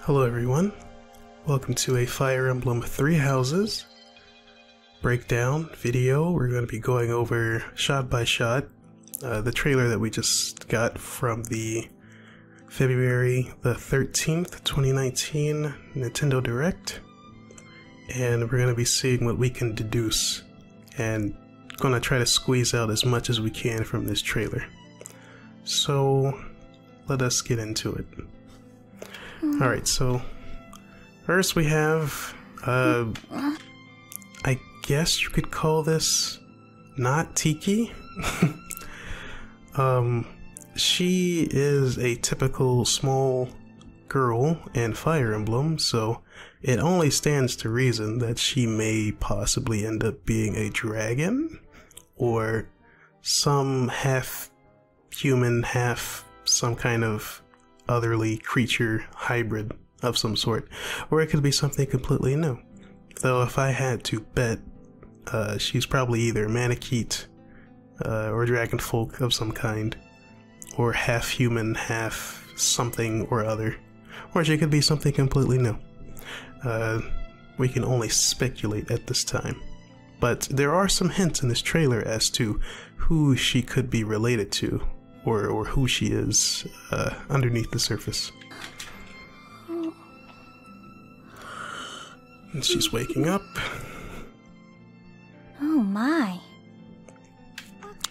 Hello, everyone. Welcome to a Fire Emblem Three Houses breakdown video. We're going to be going over shot by shot uh, the trailer that we just got from the February the 13th, 2019 Nintendo Direct. And we're going to be seeing what we can deduce and going to try to squeeze out as much as we can from this trailer. So, let us get into it. Alright, so first we have, uh, I guess you could call this not Tiki. um, she is a typical small girl in Fire Emblem, so it only stands to reason that she may possibly end up being a dragon or some half human, half some kind of otherly creature hybrid of some sort, or it could be something completely new. Though, if I had to bet, uh, she's probably either Manakete uh, or dragon folk of some kind, or half human, half something or other, or she could be something completely new. Uh, we can only speculate at this time. But there are some hints in this trailer as to who she could be related to, or, or who she is uh, underneath the surface. And she's waking up. Oh my.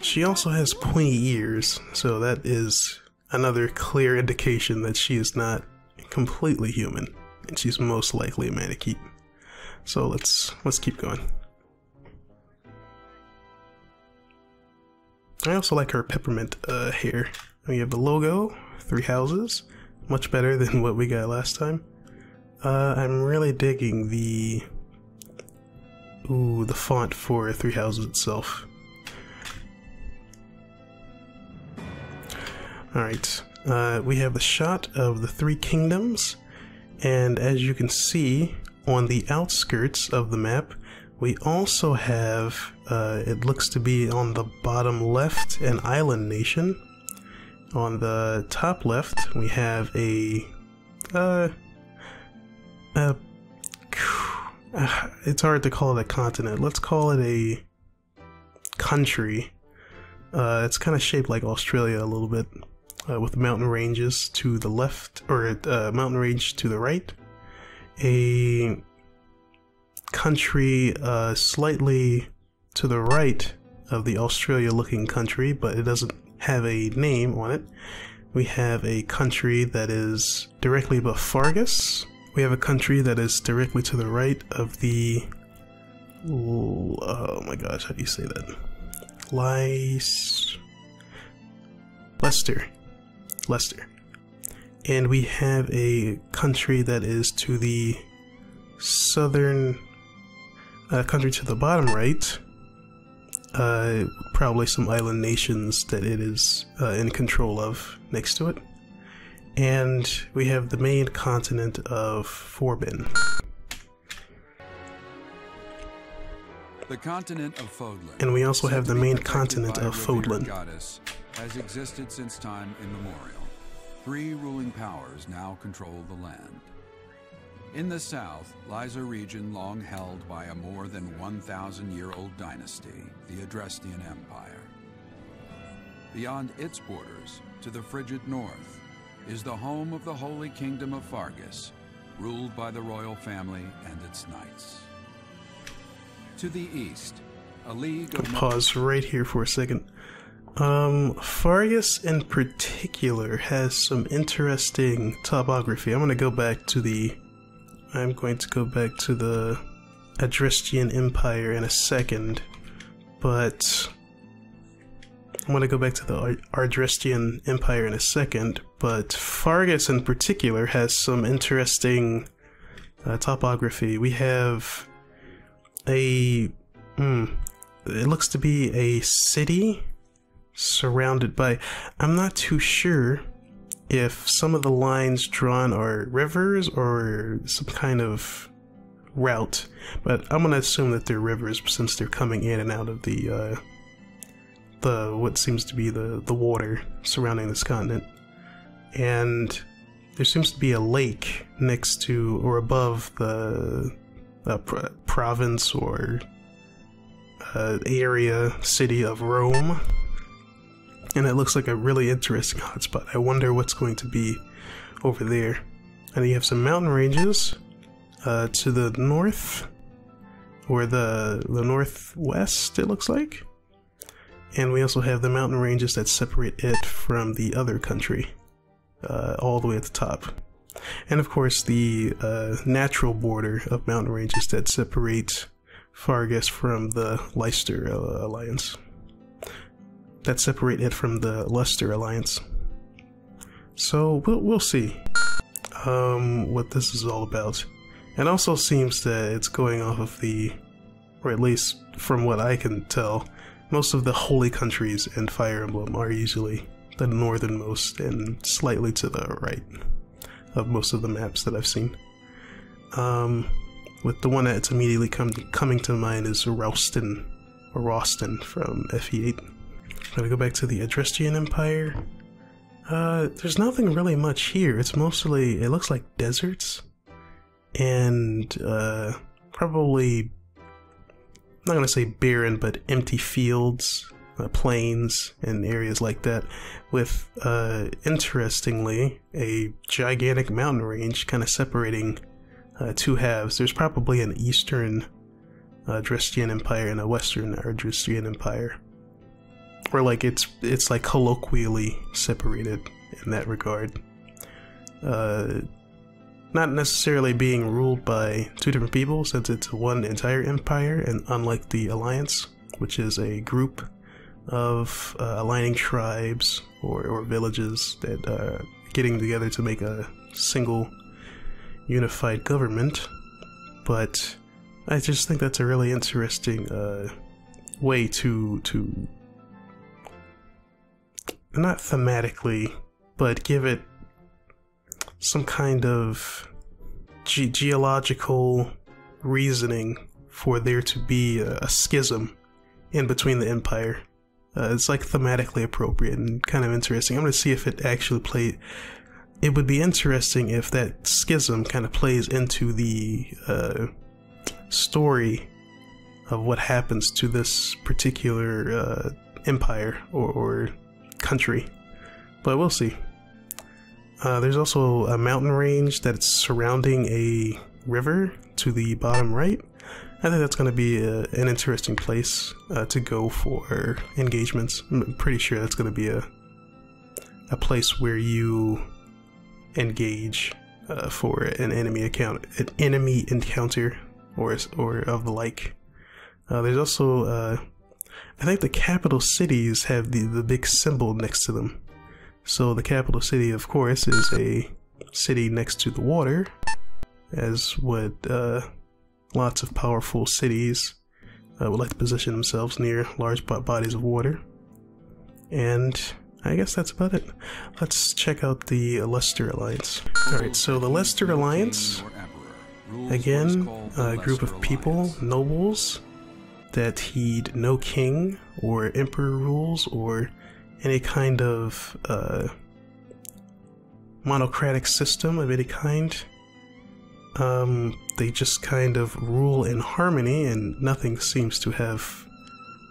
She also has pointy ears, so that is another clear indication that she is not completely human, and she's most likely a Manakete. So let's let's keep going. I also like her peppermint uh, hair. We have the logo, three houses, much better than what we got last time. Uh, I'm really digging the ooh the font for three houses itself. All right, uh, we have the shot of the three kingdoms, and as you can see on the outskirts of the map, we also have, uh, it looks to be on the bottom left, an island nation. On the top left, we have a, uh, it's hard to call it a continent. Let's call it a country. Uh, it's kind of shaped like Australia a little bit, uh, with mountain ranges to the left, or uh, mountain range to the right. A country uh, slightly to the right of the Australia looking country, but it doesn't have a name on it. We have a country that is directly above Faerghus. We have a country that is directly to the right of the. Oh my gosh, how do you say that? Lice. Leicester. Leicester. And we have a country that is to the southern uh, country to the bottom right, uh, probably some island nations that it is uh, in control of next to it. And we have the main continent of Forbin. The continent of Fodlan. And we also have the main continent of Fodlan. goddess, has existed since time immemorial. Three ruling powers now control the land. In the south lies a region long held by a more than 1,000 year old dynasty, the Adrestian Empire. Beyond its borders, to the frigid north, is the home of the Holy Kingdom of Faerghus, ruled by the royal family and its knights. To the east, a league of Pause right here for a second. Um, Faerghus in particular has some interesting topography. I'm going to go back to the. I'm going to go back to the Adrestian Empire in a second, but I'm going to go back to the Ar- Ardrestian Empire in a second. But Faerghus in particular has some interesting uh, topography. We have a. Hmm, it looks to be a city surrounded by. I'm not too sure if some of the lines drawn are rivers or some kind of route, but I'm gonna assume that they're rivers since they're coming in and out of the uh, the what seems to be the the water surrounding this continent. And there seems to be a lake next to or above the uh, pr- province or uh, area city of Rome. And it looks like a really interesting hotspot. I wonder what's going to be over there. And you have some mountain ranges uh, to the north, or the the northwest. It looks like, and we also have the mountain ranges that separate it from the other country, uh, all the way at the top, and of course the uh, natural border of mountain ranges that separate Faerghus from the Leicester uh, alliance. That separate it from the Leicester alliance. So we'll we'll see um, what this is all about. It also seems that it's going off of the, or at least from what I can tell, most of the holy countries in Fire Emblem are usually the northernmost and slightly to the right of most of the maps that I've seen. Um, with the one that's immediately come, coming to mind is Ralston, or Ralston from FE8. Let me go back to the Adrestian Empire. Uh, there's nothing really much here. It's mostly, it looks like deserts and uh, probably, I'm not going to say barren, but empty fields, uh, plains, and areas like that, with, uh, interestingly, a gigantic mountain range kind of separating uh, two halves. There's probably an eastern uh, Adrestian Empire and a western Adrestian Empire or like it's it's like colloquially separated in that regard. Uh, not necessarily being ruled by two different people, since it's one entire empire, and unlike the Alliance, which is a group of uh, aligning tribes or, or villages that are getting together to make a single unified government. But I just think that's a really interesting uh, way to to not thematically, but give it some kind of ge- geological reasoning for there to be a, a schism in between the empire. Uh, it's like thematically appropriate and kind of interesting. I'm going to see if it actually played. It would be interesting if that schism kind of plays into the uh, story of what happens to this particular uh, empire or, or country, but we'll see. Uh, there's also a mountain range that's surrounding a river to the bottom right. I think that's going to be a, an interesting place uh, to go for engagements. I'm pretty sure that's going to be a a place where you engage uh, for an enemy account, an enemy encounter, or or of the like. Uh, there's also uh, I think the capital cities have the, the big symbol next to them. So the capital city, of course, is a city next to the water, as would uh, lots of powerful cities uh, would like to position themselves near large bodies of water. And I guess that's about it. Let's check out the Leicester Alliance. Alright, so the Leicester Alliance, again, a group of people, nobles, that heed no king or emperor rules or any kind of uh, monocratic system of any kind. Um, they just kind of rule in harmony, and nothing seems to have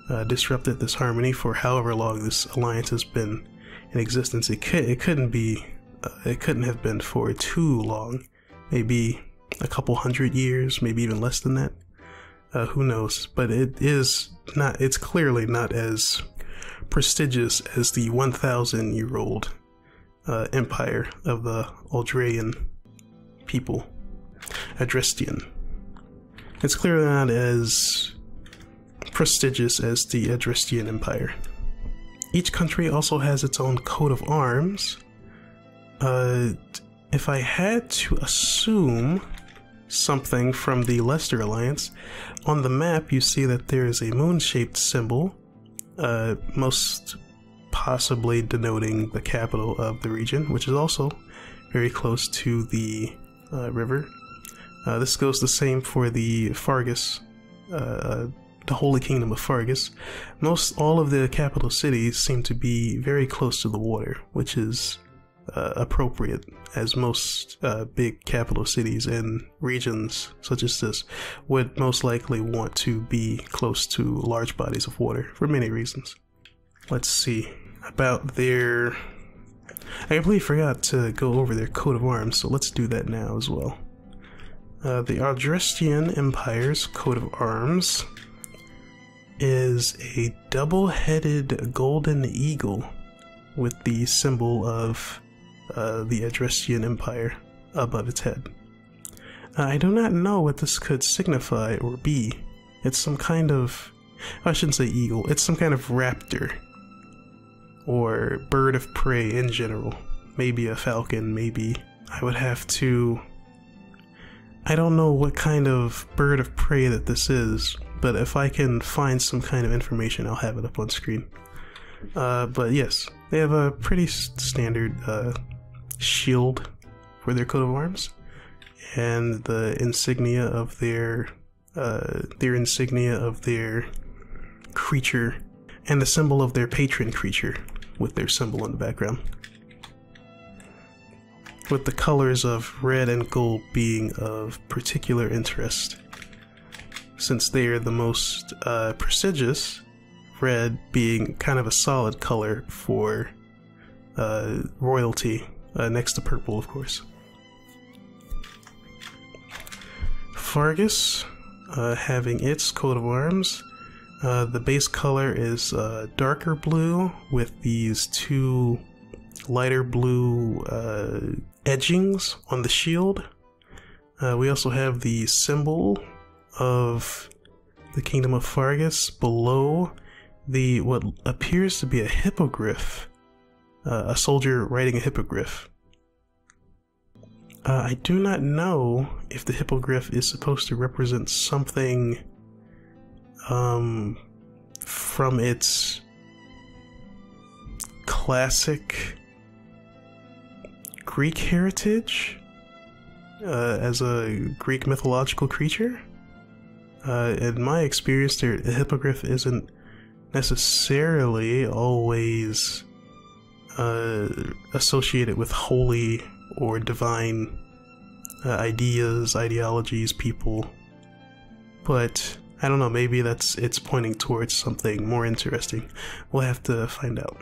uh, disrupted this harmony for however long this alliance has been in existence. It could it couldn't be uh, it couldn't have been for too long, maybe a couple hundred years, maybe even less than that. Uh, who knows? But it is not, it's clearly not as prestigious as the 1,000 year old uh, empire of the Aldreian people, Adrestian. It's clearly not as prestigious as the Adrestian Empire. Each country also has its own coat of arms. Uh, if I had to assume, something from the Leicester Alliance. On the map, you see that there is a moon shaped symbol, uh, most possibly denoting the capital of the region, which is also very close to the uh, river. Uh, this goes the same for the Faerghus, uh, the Holy Kingdom of Faerghus. Most all of the capital cities seem to be very close to the water, which is uh, appropriate, as most uh, big capital cities and regions such as this would most likely want to be close to large bodies of water for many reasons. Let's see about their. I completely forgot to go over their coat of arms, so let's do that now as well. Uh, the Aldrestian Empire's coat of arms is a double headed golden eagle with the symbol of uh, the Aldrestian Empire above its head. Uh, I do not know what this could signify or be. It's some kind of. I shouldn't say eagle, it's some kind of raptor. Or bird of prey in general. Maybe a falcon, maybe. I would have to. I don't know what kind of bird of prey that this is, but if I can find some kind of information, I'll have it up on screen. Uh, but yes, they have a pretty standard uh, shield for their coat of arms, and the insignia of their uh, their insignia of their creature, and the symbol of their patron creature with their symbol in the background. With the colors of red and gold being of particular interest since they are the most uh, prestigious, red being kind of a solid color for uh, royalty, uh, next to purple, of course. Faerghus, uh, having its coat of arms, uh, the base color is uh, darker blue with these two lighter blue edgings on the shield. we also have the symbol of the kingdom of Faerghus below the what appears to be a hippogriff, uh, a soldier riding a hippogriff. Uh, I do not know if the hippogriff is supposed to represent something um, from its classic Greek heritage uh, as a Greek mythological creature. Uh, in my experience, the hippogriff isn't necessarily always uh, associated with holy or divine uh, ideas, ideologies, people. But I don't know, maybe that's it's pointing towards something more interesting. We'll have to find out.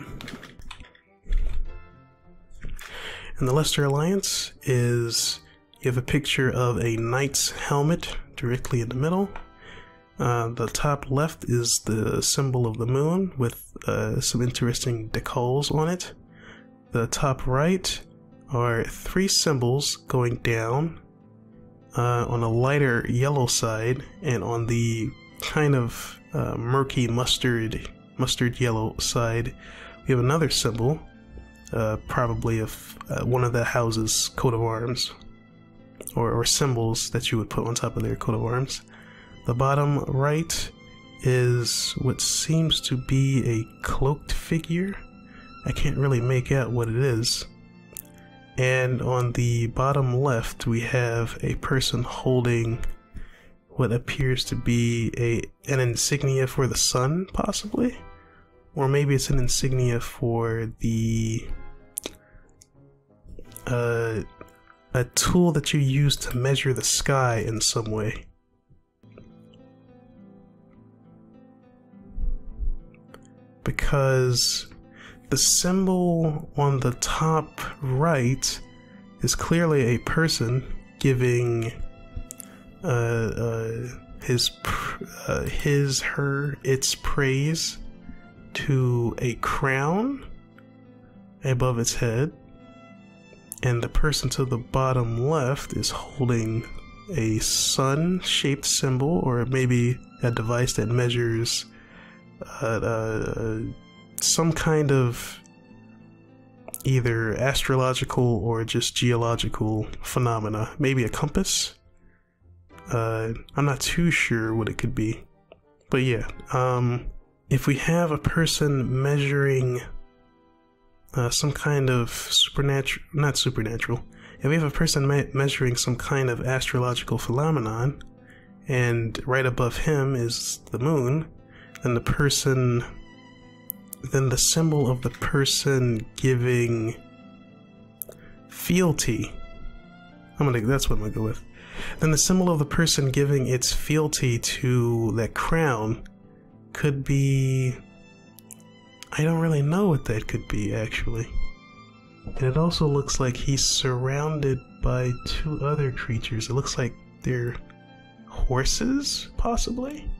And the Leicester Alliance is you have a picture of a knight's helmet directly in the middle. Uh, the top left is the symbol of the moon with uh, some interesting decals on it. The top right are three symbols going down uh, on a lighter yellow side, and on the kind of uh, murky mustard mustard yellow side, we have another symbol, uh, probably of uh, one of the house's coat of arms, or, or symbols that you would put on top of their coat of arms. The bottom right is what seems to be a cloaked figure. I can't really make out what it is. And on the bottom left, we have a person holding what appears to be a an insignia for the sun, possibly, or maybe it's an insignia for the uh, a tool that you use to measure the sky in some way. because the symbol on the top right is clearly a person giving uh, uh, his uh, his her its praise to a crown above its head. And the person to the bottom left is holding a sun shaped symbol or maybe a device that measures uh, uh, some kind of either astrological or just geological phenomena. Maybe a compass. Uh, I'm not too sure what it could be, but yeah. Um, if we have a person measuring uh, some kind of supernatural, not supernatural. If we have a person me- measuring some kind of astrological phenomenon, and right above him is the moon, then the person then the symbol of the person giving fealty. I'm gonna. That's what I'm gonna go with. Then the symbol of the person giving its fealty to that crown could be. I don't really know what that could be actually. And it also looks like he's surrounded by two other creatures. It looks like they're horses, possibly?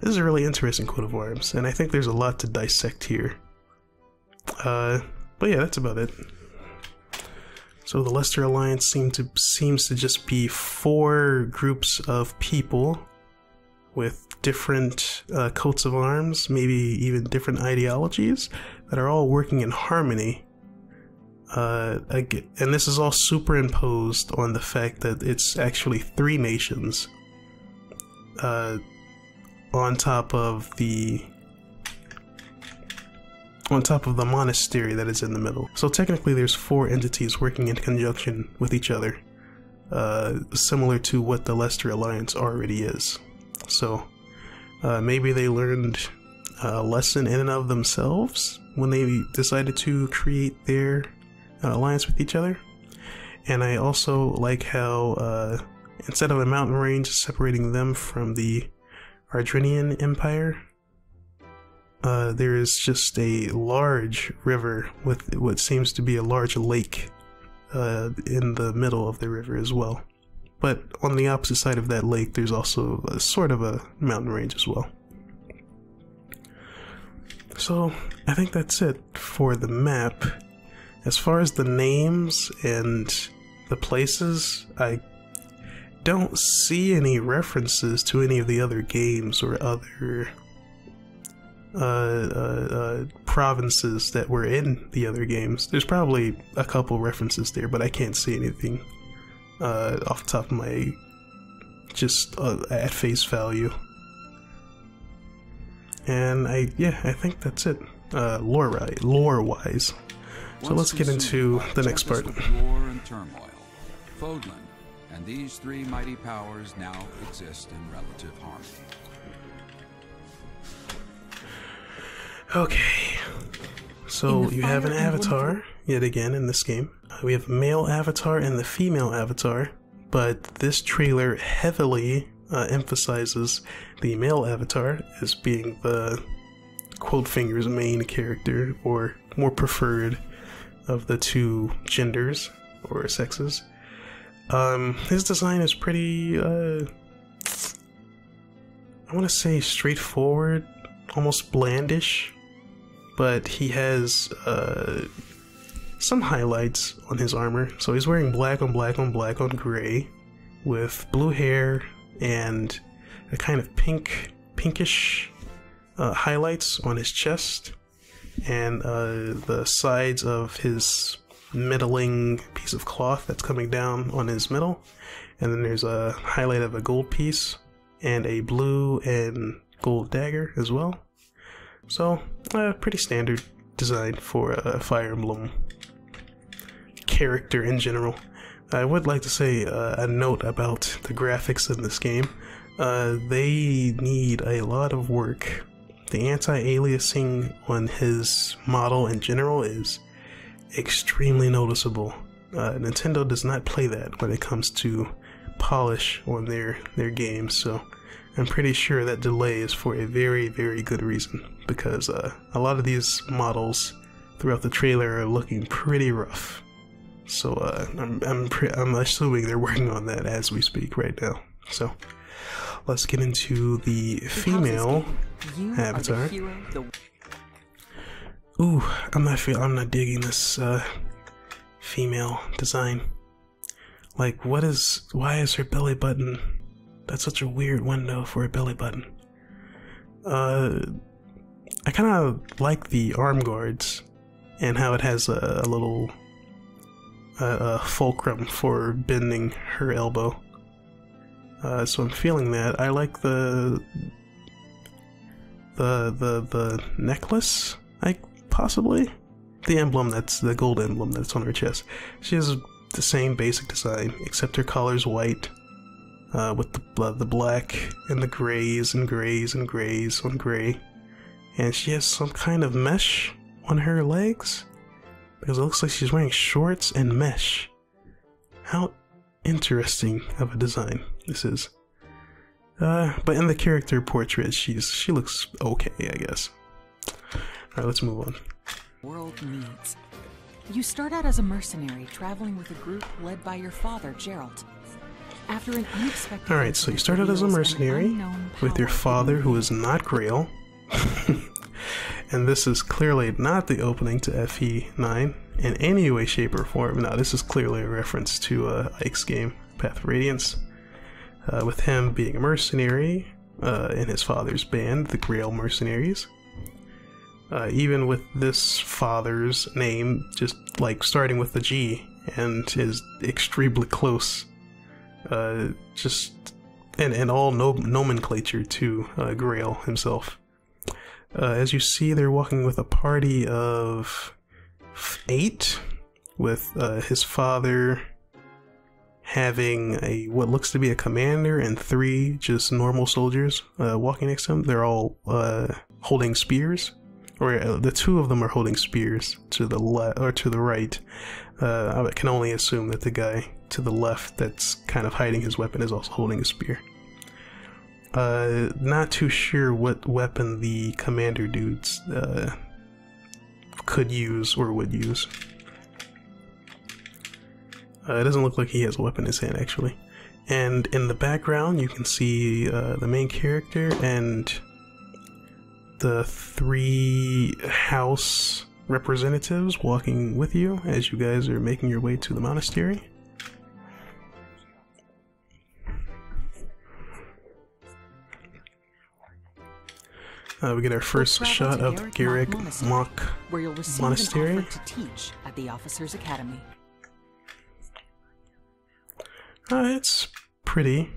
This is a really interesting coat of arms, and I think there's a lot to dissect here. Uh, but yeah, that's about it. So the Leicester Alliance seem to seems to just be four groups of people with different uh, coats of arms, maybe even different ideologies that are all working in harmony. Uh, and this is all superimposed on the fact that it's actually three nations uh, on top of the on top of the monastery that is in the middle. So technically there's four entities working in conjunction with each other, uh, similar to what the Leicester Alliance already is. So uh, maybe they learned a lesson in and of themselves when they decided to create their uh, alliance with each other. And I also like how uh, instead of a mountain range separating them from the Ardrinian Empire, uh, there is just a large river with what seems to be a large lake uh, in the middle of the river as well. But on the opposite side of that lake, there's also a sort of a mountain range as well. So I think that's it for the map. As far as the names and the places, I don't see any references to any of the other games or other uh, uh, uh, provinces that were in the other games. There's probably a couple references there, but I can't see anything uh, off the top of my just uh, at face value. And I, yeah, I think that's it. Uh, lore, right, lore wise. So let's get into the next part. War and turmoil. Fodlan and these three mighty powers now exist in relative harmony. Okay. So you have an avatar, yet again, in this game. Uh, we have a male avatar and the female avatar, but this trailer heavily uh, emphasizes the male avatar as being the quote fingers main character or more preferred of the two genders or sexes. Um, his design is pretty, uh, I want to say straightforward, almost blandish but he has uh, some highlights on his armor. So he's wearing black on black on black on gray with blue hair and a kind of pink, pinkish uh, highlights on his chest and uh, the sides of his middling piece of cloth that's coming down on his middle. And then there's a highlight of a gold piece and a blue and gold dagger as well. So, uh, pretty standard design for a Fire Emblem character in general. I would like to say uh, a note about the graphics in this game. Uh, they need a lot of work. The anti-aliasing on his model in general is extremely noticeable. Uh, Nintendo does not play that when it comes to polish on their their games, so I'm pretty sure that delay is for a very, very good reason because uh, a lot of these models throughout the trailer are looking pretty rough. So uh, I'm I'm, I'm assuming they're working on that as we speak right now. So let's get into the female avatar. Ooh, I'm not feel I'm not digging this uh, female design. Like, what is? Why is her belly button that's such a weird window for a belly button. Uh, I kind of like the arm guards and how it has a, a little a fulcrum for bending her elbow. Uh, so I'm feeling that. I like the the the the necklace. I possibly the emblem that's the gold emblem that's on her chest. She has the same basic design except her collar's white uh, with the, the black and the grays and grays and grays on gray. And she has some kind of mesh on her legs. because it looks like she's wearing shorts and mesh. How interesting of a design this is. Uh, but in the character portrait, she's she looks okay, I guess. Alright, let's move on. World needs. You start out as a mercenary traveling with a group led by your father, Jeralt. After an unexpected Alright, so you started as a mercenary with your father, who is not Greil. and this is clearly not the opening to FE9 in any way, shape, or form. Now, this is clearly a reference to uh, Ike's game, Path of Radiance, uh, with him being a mercenary uh, in his father's band, the Greil Mercenaries. Uh, even with this father's name, just like starting with the G, and is extremely close uh, just and and all no- nomenclature to uh, Greil himself. Uh, as you see, they're walking with a party of eight, with uh, his father having a what looks to be a commander and three just normal soldiers uh, walking next to him. They're all holding spears, or the two of them are holding spears to the left or to the right. Uh, I can only assume that the guy to the left that's kind of hiding his weapon is also holding a spear. Uh, not too sure what weapon the commander dudes uh, could use or would use. Uh, it doesn't look like he has a weapon in his hand, actually. And in the background, you can see uh, the main character and the three house representatives walking with you as you guys are making your way to the monastery. Uh, we get our first shot of Garreg Monastery, Mock where you'll receive Monastery? an to teach at the Officers Academy. Uh, it's pretty.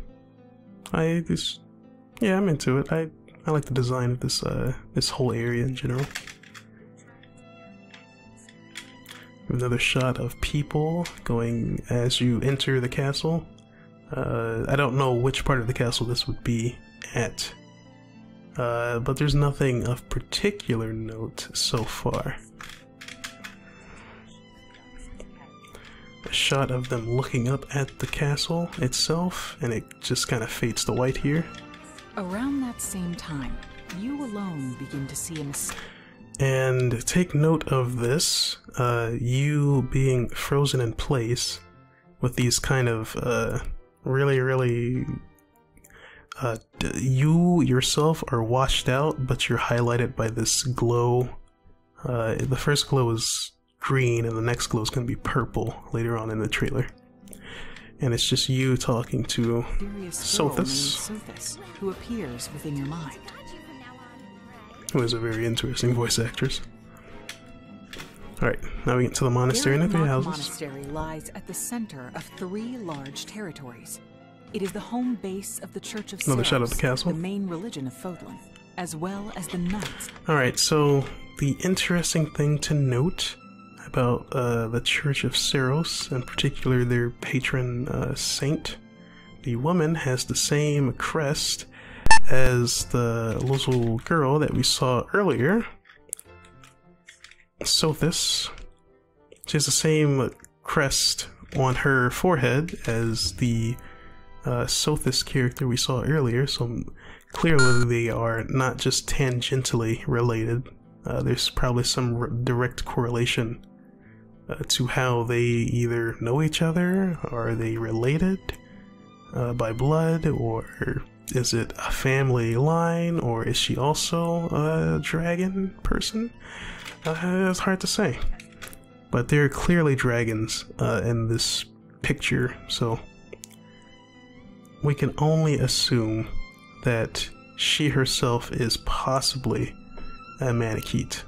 I just, yeah, I'm into it. I I like the design of this uh this whole area in general. Another shot of people going as you enter the castle. Uh, I don't know which part of the castle this would be at, uh, but there's nothing of particular note so far. a shot of them looking up at the castle itself, and it just kind of fades to white here. Around that same time, you alone begin to see a mistake. And take note of this uh, you being frozen in place with these kind of uh, really, really. Uh, you yourself are washed out, but you're highlighted by this glow. Uh, the first glow is green, and the next glow is going to be purple later on in the trailer. And it's just you talking to Sothis. Sothis, who appears within your mind. who is a very interesting voice actress. Alright, now we get to the monastery and the three houses. Monastery lies at the center of three large territories. It is the home base of the Church of Another shot of the castle. the main religion of Fodlan, as well as the Knights. Alright, so the interesting thing to note about uh, the Church of Seiros, in particular their patron uh, saint, the woman has the same crest as the little girl that we saw earlier, Sothis. She has the same crest on her forehead as the uh, Sothis character we saw earlier, so clearly they are not just tangentially related. Uh, there's probably some direct correlation uh, to how they either know each other, are they related uh, by blood, or is it a family line, or is she also a dragon person? Uh, it's hard to say. But they're clearly dragons uh, in this picture, so we can only assume that she herself is possibly a Manakete,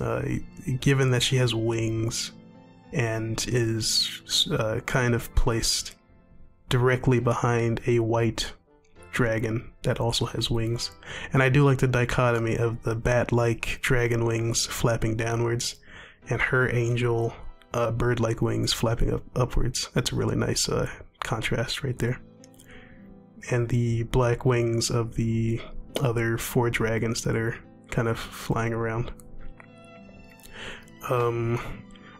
uh, given that she has wings and is uh, kind of placed directly behind a white dragon that also has wings. And I do like the dichotomy of the bat like dragon wings flapping downwards and her angel uh, bird like wings flapping up upwards. That's a really nice uh, contrast right there and the black wings of the other four dragons that are kind of flying around. Um,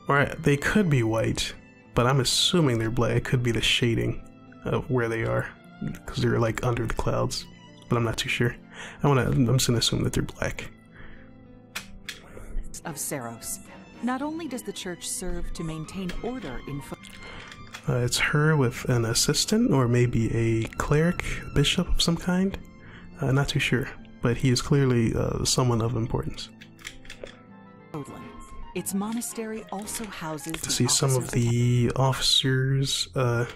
Or they could be white, but I'm assuming they're black. It could be the shading of where they are, because they're like under the clouds. But I'm not too sure. I wanna. I'm just gonna assume that they're black. Of Seiros. Not only does the church serve to maintain order in. Uh, it's her with an assistant, or maybe a cleric, bishop of some kind. Uh, not too sure, but he is clearly uh, someone of importance. Odlin. Its monastery also houses To see some of the officers, uh,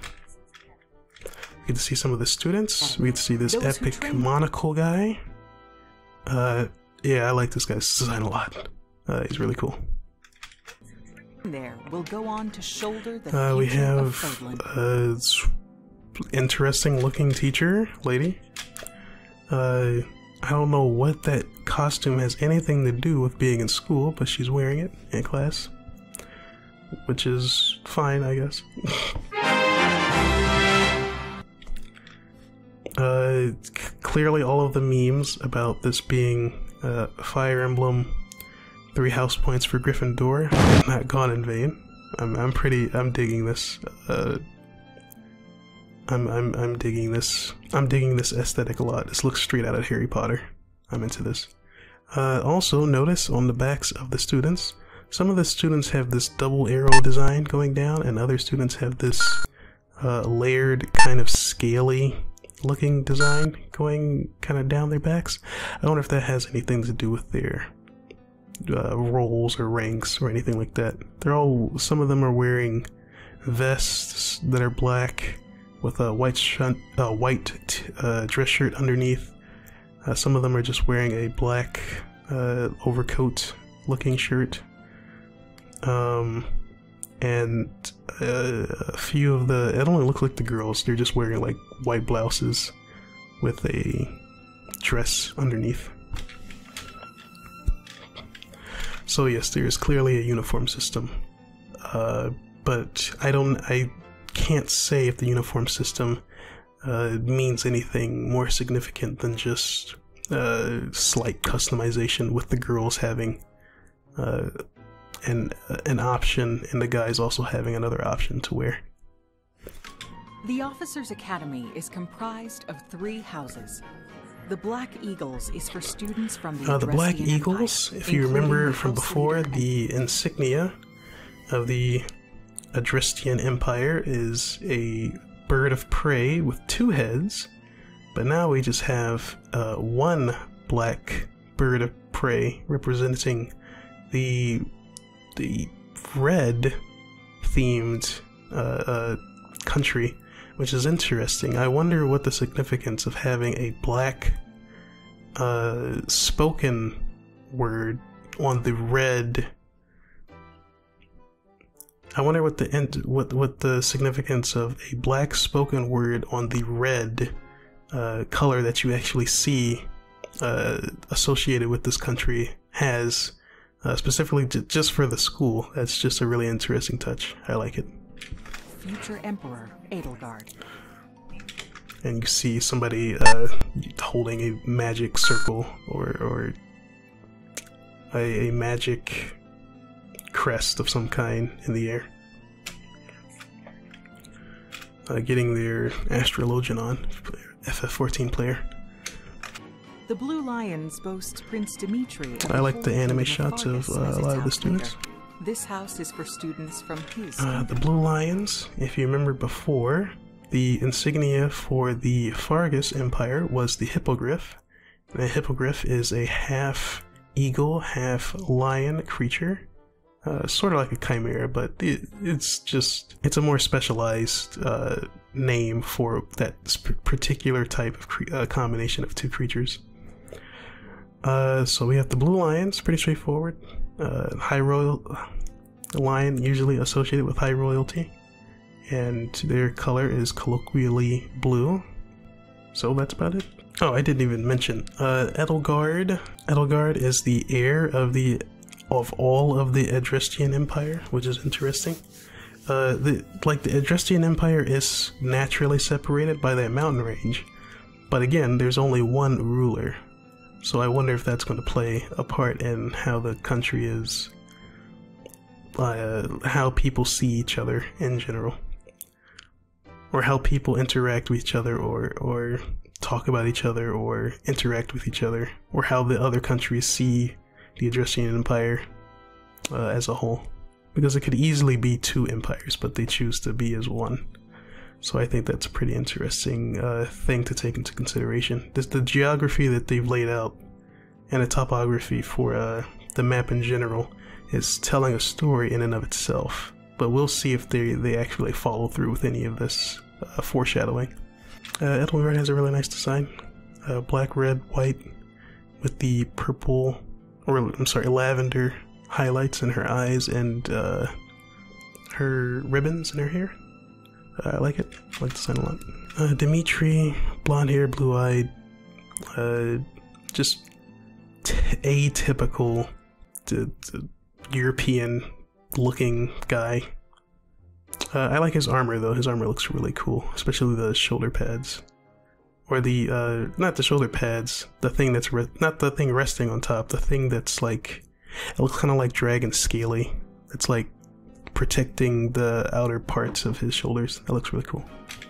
we get to see some of the students. We get to see this Those epic monocle guy. Uh, yeah, I like this guy's design a lot. Uh, he's really cool. there will go on to shoulder the Uh, we have uh, interesting looking teacher lady. Uh, I don't know what that costume has anything to do with being in school, but she's wearing it in class, which is fine, I guess. uh, clearly, all of the memes about this being uh, Fire Emblem three house points for Gryffindor not gone in vain. I'm I'm pretty I'm digging this. Uh, I'm I'm I'm digging this. I'm digging this aesthetic a lot. This looks straight out of Harry Potter. I'm into this. Uh, also, notice on the backs of the students, some of the students have this double arrow design going down, and other students have this uh, layered, kind of scaly looking design going kind of down their backs. I wonder if that has anything to do with their uh, roles or ranks or anything like that. They're all. Some of them are wearing vests that are black with a white shun- uh, white t- uh, dress shirt underneath. Uh, some of them are just wearing a black uh, overcoat looking shirt. Um, and uh, a few of the. It only looks like the girls. They're just wearing like white blouses with a dress underneath. So yes, there is clearly a uniform system, uh, but I don't, I can't say if the uniform system uh, means anything more significant than just uh, slight customization with the girls having uh, an an option and the guys also having another option to wear. The Officers' Academy is comprised of three houses. The Black Eagles is for students from the Uh, the Black Eagles, Empire, if you remember from before, the insignia of the Adrestian Empire is a bird of prey with two heads, but now we just have uh, one black bird of prey representing the the red themed uh, uh, country, which is interesting. I wonder what the significance of having a black uh, spoken word on the red. I wonder what the end, what what the significance of a black spoken word on the red uh, color that you actually see uh, associated with this country has, uh, specifically j- just for the school. That's just a really interesting touch. I like it. future Emperor Edelgard. and you see somebody uh, holding a magic circle or, or a, a magic crest of some kind in the air. Uh, getting their astrologian on, FF14 player. The Blue Lions boast Prince Dimitri. I like the anime shots of, uh, a lot of the students. This house is for students from his. Uh, the. Blue Lions, if you remember before, the insignia for the Faerghus Empire was the Hippogriff. The Hippogriff is a half eagle, half lion creature. Uh, sort of like a chimera, but it, it's just, it's a more specialized uh, name for that particular type of uh, combination of two creatures. Uh, so we have the Blue Lions, pretty straightforward. Uh, high royal lion, usually associated with high royalty, and their color is colloquially blue. So that's about it. Oh, I didn't even mention uh, Edelgard. Edelgard is the heir of the of all of the Adrestian Empire, which is interesting. Uh, the like the Adrestian Empire is naturally separated by that mountain range, but again, there's only one ruler. So I wonder if that's going to play a part in how the country is uh, how people see each other in general, or how people interact with each other, or or talk about each other, or interact with each other, or how the other countries see the Adrestian Empire uh, as a whole. Because it could easily be two empires, but they choose to be as one. So I think that's a pretty interesting uh, thing to take into consideration. This the geography that they've laid out and the topography for uh, the map in general is telling a story in and of itself. But we'll see if they, they actually follow through with any of this uh, foreshadowing. Uh, has a really nice design. Uh, black, red, white, with the purple, or I'm sorry, lavender highlights in her eyes and uh, her ribbons in her hair. Uh, I like it. I like the design a lot. Uh, Dimitri, blonde hair, blue eyed, uh, just atypical European looking guy. Uh, I like his armor though. His armor looks really cool, especially the shoulder pads, or the uh, not the shoulder pads, the thing that's not the thing resting on top, the thing that's like it looks kind of like dragon scaly. It's like protecting the outer parts of his shoulders. That looks really cool.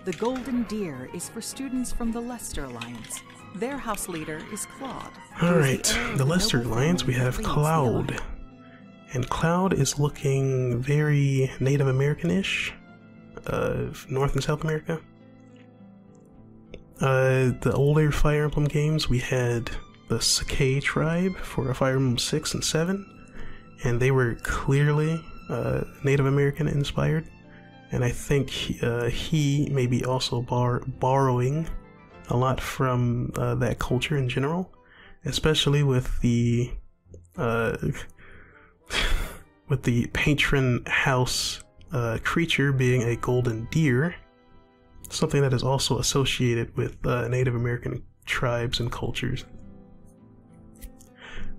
The Golden Deer is for students from the Leicester Alliance. Their house leader is Claude. Alright, the, the Leicester Alliance, we have Cloud. And Cloud is looking very Native American ish, uh, North and South America. Uh, the older Fire Emblem games, we had the Sacae tribe for Fire Emblem 6 and 7, and they were clearly uh, Native American inspired. And I think uh, he may be also bar- borrowing a lot from uh, that culture in general, especially with the uh, with the patron house uh, creature being a golden deer, something that is also associated with uh, Native American tribes and cultures.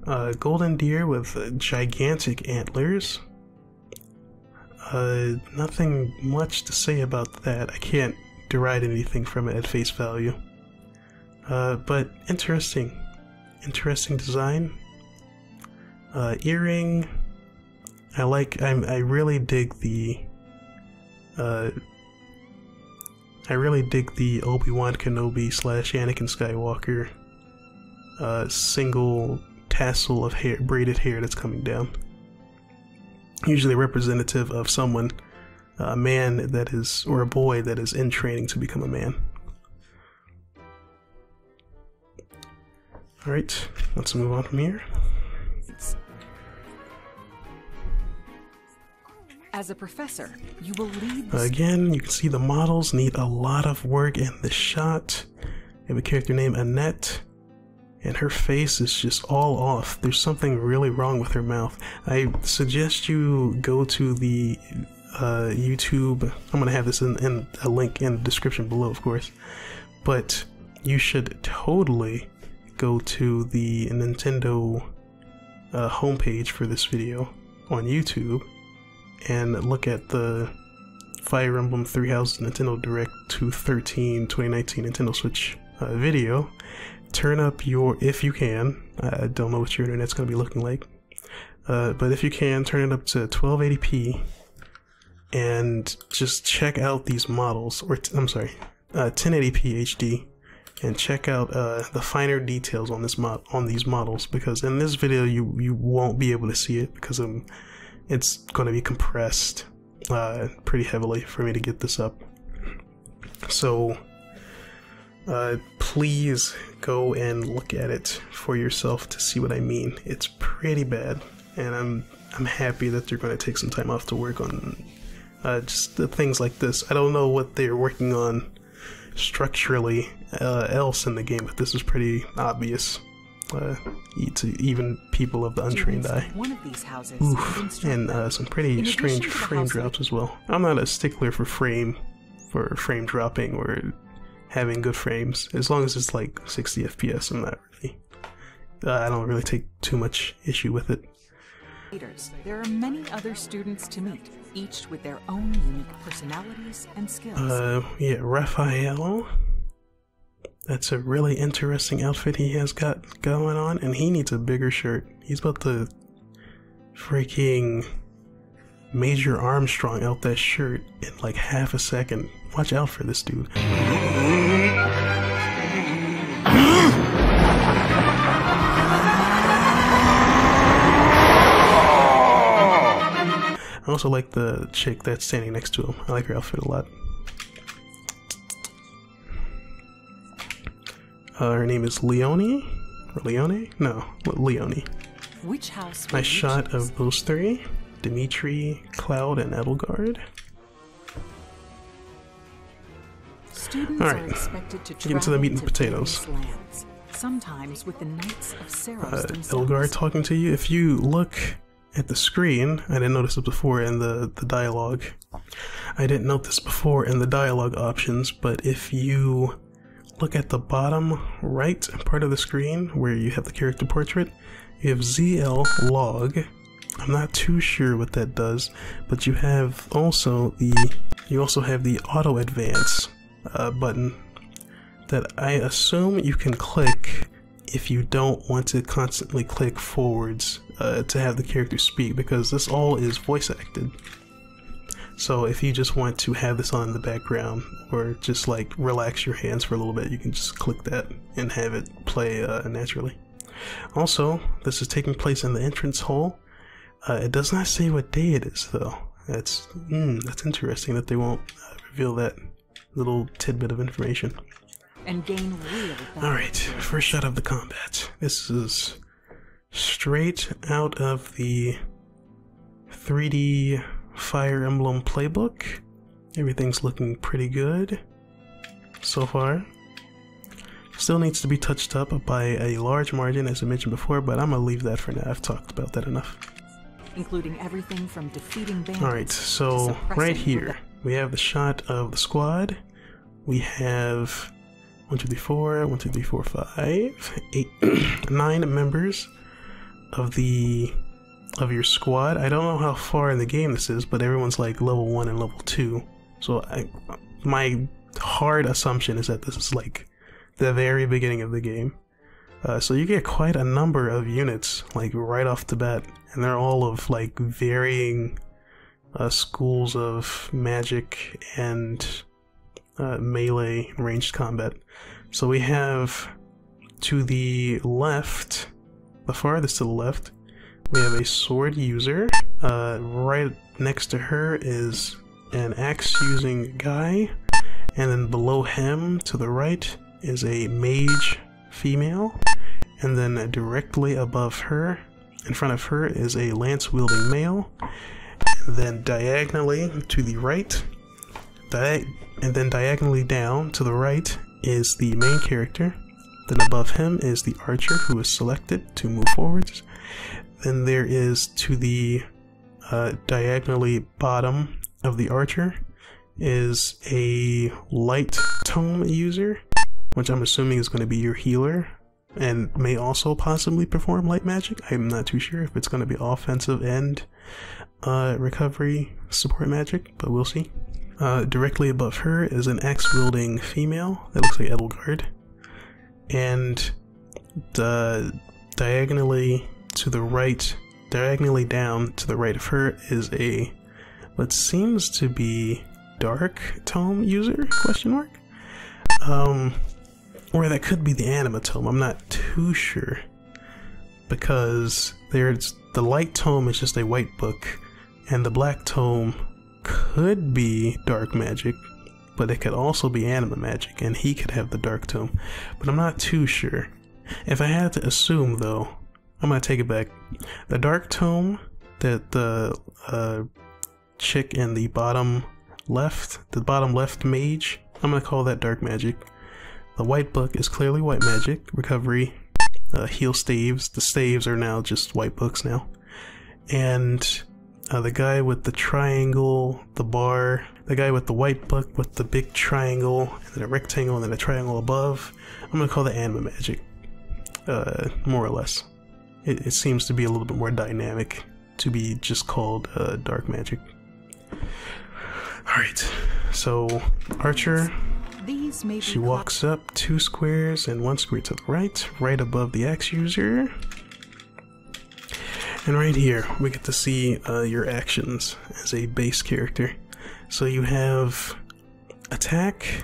Uh, golden deer with gigantic antlers. Uh, nothing much to say about that. I can't deride anything from it at face value. Uh, but interesting. Interesting design. Uh, earring. I like. I'm. I really dig the. Uh, I really dig the Obi Wan Kenobi slash Anakin Skywalker. Uh, single tassel of hair, braided hair that's coming down. Usually representative of someone, a man that is, or a boy that is in training to become a man. Alright, let's move on from here. As a professor, you will lead. Again, you can see the models need a lot of work in the shot. We have a character named Annette, and her face is just all off. There's something really wrong with her mouth. I suggest you go to the uh, YouTube. I'm gonna have this in, in a link in the description below, of course. But you should totally go to the Nintendo uh, homepage for this video on YouTube and look at the Fire Emblem Three Houses Nintendo Direct 213 2019 Nintendo Switch uh, video. Turn up your, if you can, I don't know what your internet's going to be looking like, uh, but if you can, turn it up to 1280p and just check out these models, or I'm sorry, uh, 1080p HD and check out uh, the finer details on this mod on these models because in this video you you won't be able to see it because um, it's going to be compressed uh, pretty heavily for me to get this up. So uh, please go and look at it for yourself to see what I mean. It's pretty bad, and I'm I'm happy that they're going to take some time off to work on uh, just things like this. I don't know what they're working on structurally uh, else in the game, but this is pretty obvious uh, to even people of the untrained eye. One of these houses Oof, and uh, some pretty strange frame drops as well. I'm not a stickler for frame, for frame dropping or having good frames. As long as it's like 60 FPS, I'm not really. Uh, I don't really take too much issue with it. There are many other students to meet, each with their own unique personalities and skills. Uh, yeah, Raphael. That's a really interesting outfit he has got going on, and he needs a bigger shirt. He's about to freaking Major Armstrong out that shirt in like half a second. Watch out for this dude. I also like the chick that's standing next to him. I like her outfit a lot. Uh, her name is Leonie? Or Leone? No, Leonie. Which house? Nice shot of those three Dimitri, Cloud, and Edelgard. Students Alright. are expected to Get into the meat and potatoes. lands, sometimes with the Knights of Seiros uh. Elgar talking to you. If you look at the screen, I didn't notice it before in the, the dialogue. I didn't note this before in the dialogue options, but if you look at the bottom right part of the screen where you have the character portrait, you have ZL log. I'm not too sure what that does, but you have also the you also have the auto advance uh, button that I assume you can click if you don't want to constantly click forwards uh, to have the character speak because this all is voice acted. So if you just want to have this on in the background or just like relax your hands for a little bit, you can just click that and have it play uh, naturally. Also, this is taking place in the entrance hall. Uh, it does not say what day it is though. That's mm, that's interesting that they won't uh, reveal that little tidbit of information. and gain real Alright, first shot of the combat. This is straight out of the 3D Fire Emblem playbook. Everything's looking pretty good so far. Still needs to be touched up by a large margin, as I mentioned before, but I'm gonna leave that for now. I've talked about that enough. including everything from defeating bandits. Alright, so right here, we have the shot of the squad. We have one, two, three, four, one, two, three, four, five, eight, nine members of the of your squad. I don't know how far in the game this is, but everyone's like level one and level two. So I, my hard assumption is that this is like the very beginning of the game. Uh, so you get quite a number of units, like right off the bat, and they're all of like varying uh, schools of magic and uh, melee ranged combat. So we have to the left, the farthest to the left, we have a sword user. Uh, right next to her is an axe using guy, and then below him to the right is a mage female, and then directly above her, in front of her, is a lance wielding male, and then diagonally to the right, and then diagonally down to the right is the main character. Then above him is the archer who is selected to move forwards. Then there is to the uh, diagonally bottom of the archer is a light tome user, which I'm assuming is going to be your healer and may also possibly perform light magic. I'm not too sure if it's going to be offensive and uh, recovery support magic, but we'll see. Uh, directly above her is an axe wielding female that looks like Edelgard, and the diagonally to the right, diagonally down to the right of her is a what seems to be dark tome user question mark? Um or that could be the anima tome i'm not too sure. Because there's the light tome is just a white book and the black tome could be dark magic but it could also be anima magic and he could have the dark tome. But i'm not too sure. If i had to assume though i'm gonna take it back. The dark tome that the uh, chick in the bottom left the bottom left mage i'm gonna call that dark magic. The white book is clearly white magic. Recovery uh, heal staves. The staves are now just white books now. And uh, the guy with the triangle, the bar, the guy with the white book with the big triangle, and then a rectangle, and then a triangle above. I'm gonna call that anima magic, uh, more or less. It, it seems to be a little bit more dynamic to be just called uh, dark magic. All right, so Archer, she walks up two squares and one square to the right, right above the axe user. And right here, we get to see uh, your actions as a base character. So you have attack,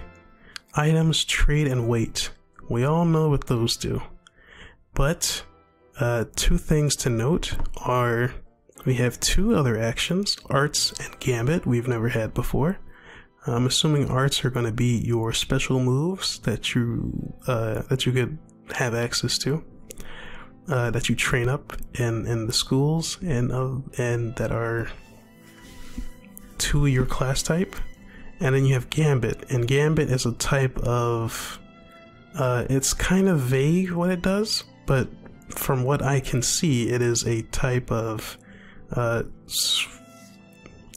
items, trade, and weight. We all know what those do. But uh, two things to note are we have two other actions, arts and gambit, we've never had before. I'm assuming arts are going to be your special moves that you uh, that you could have access to, uh, that you train up in in the schools and uh, and that are to your class type. And then you have gambit, and gambit is a type of. Uh, it's kind of vague what it does, but from what I can see, it is a type of. Uh,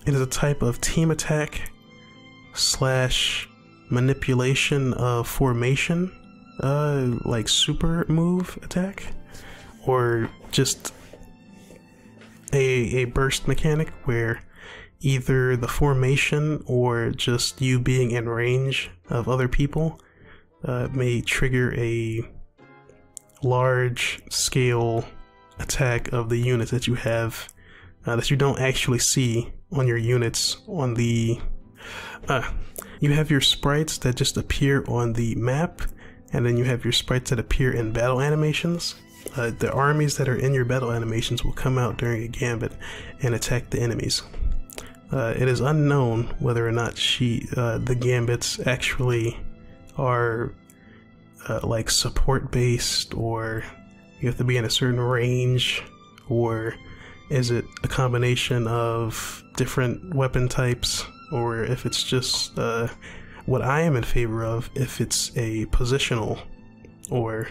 it is a type of team attack slash manipulation of formation, uh, like super move attack, or just a a burst mechanic where either the formation or just you being in range of other people uh, may trigger a large scale attack of the units that you have uh, that you don't actually see on your units on the uh, you have your sprites that just appear on the map and then you have your sprites that appear in battle animations. Uh, the armies that are in your battle animations will come out during a gambit and attack the enemies. Uh, it is unknown whether or not she uh, the gambits actually are uh, like support based or you have to be in a certain range or is it a combination of different weapon types or if it's just uh, what I am in favor of if it's a positional or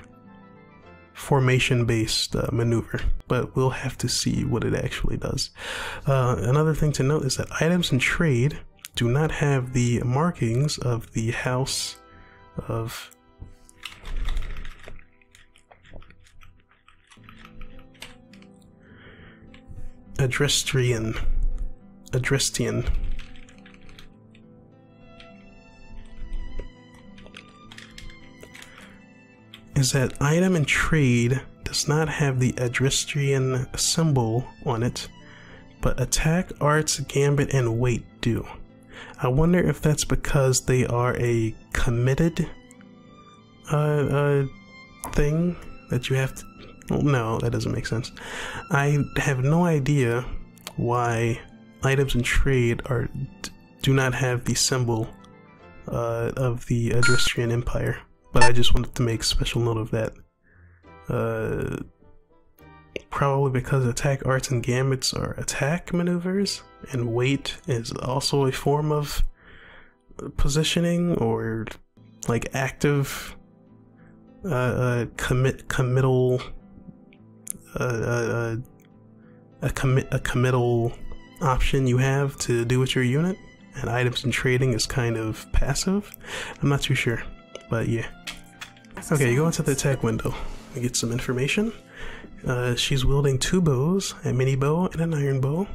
formation based uh, maneuver, but we'll have to see what it actually does. Uh, another thing to note is that items in trade do not have the markings of the house of Adrestrian. Adrestian. Is that item in trade does not have the Adrestrian symbol on it, but attack, arts, gambit, and weight do. I wonder if that's because they are a committed uh, uh, thing that you have to well, no, that doesn't make sense. I have no idea why items in trade are do not have the symbol uh, of the Adrestrian Empire, but I just wanted to make special note of that. Uh, probably because attack arts and gambits are attack maneuvers, and weight is also a form of positioning or like active uh, uh commit committal a, a, a commit a committal option you have to do with your unit, and items and trading is kind of passive. I'm not too sure, but yeah. Okay, you go into the attack window and get some information. Uh, she's wielding two bows, a mini bow and an iron bow.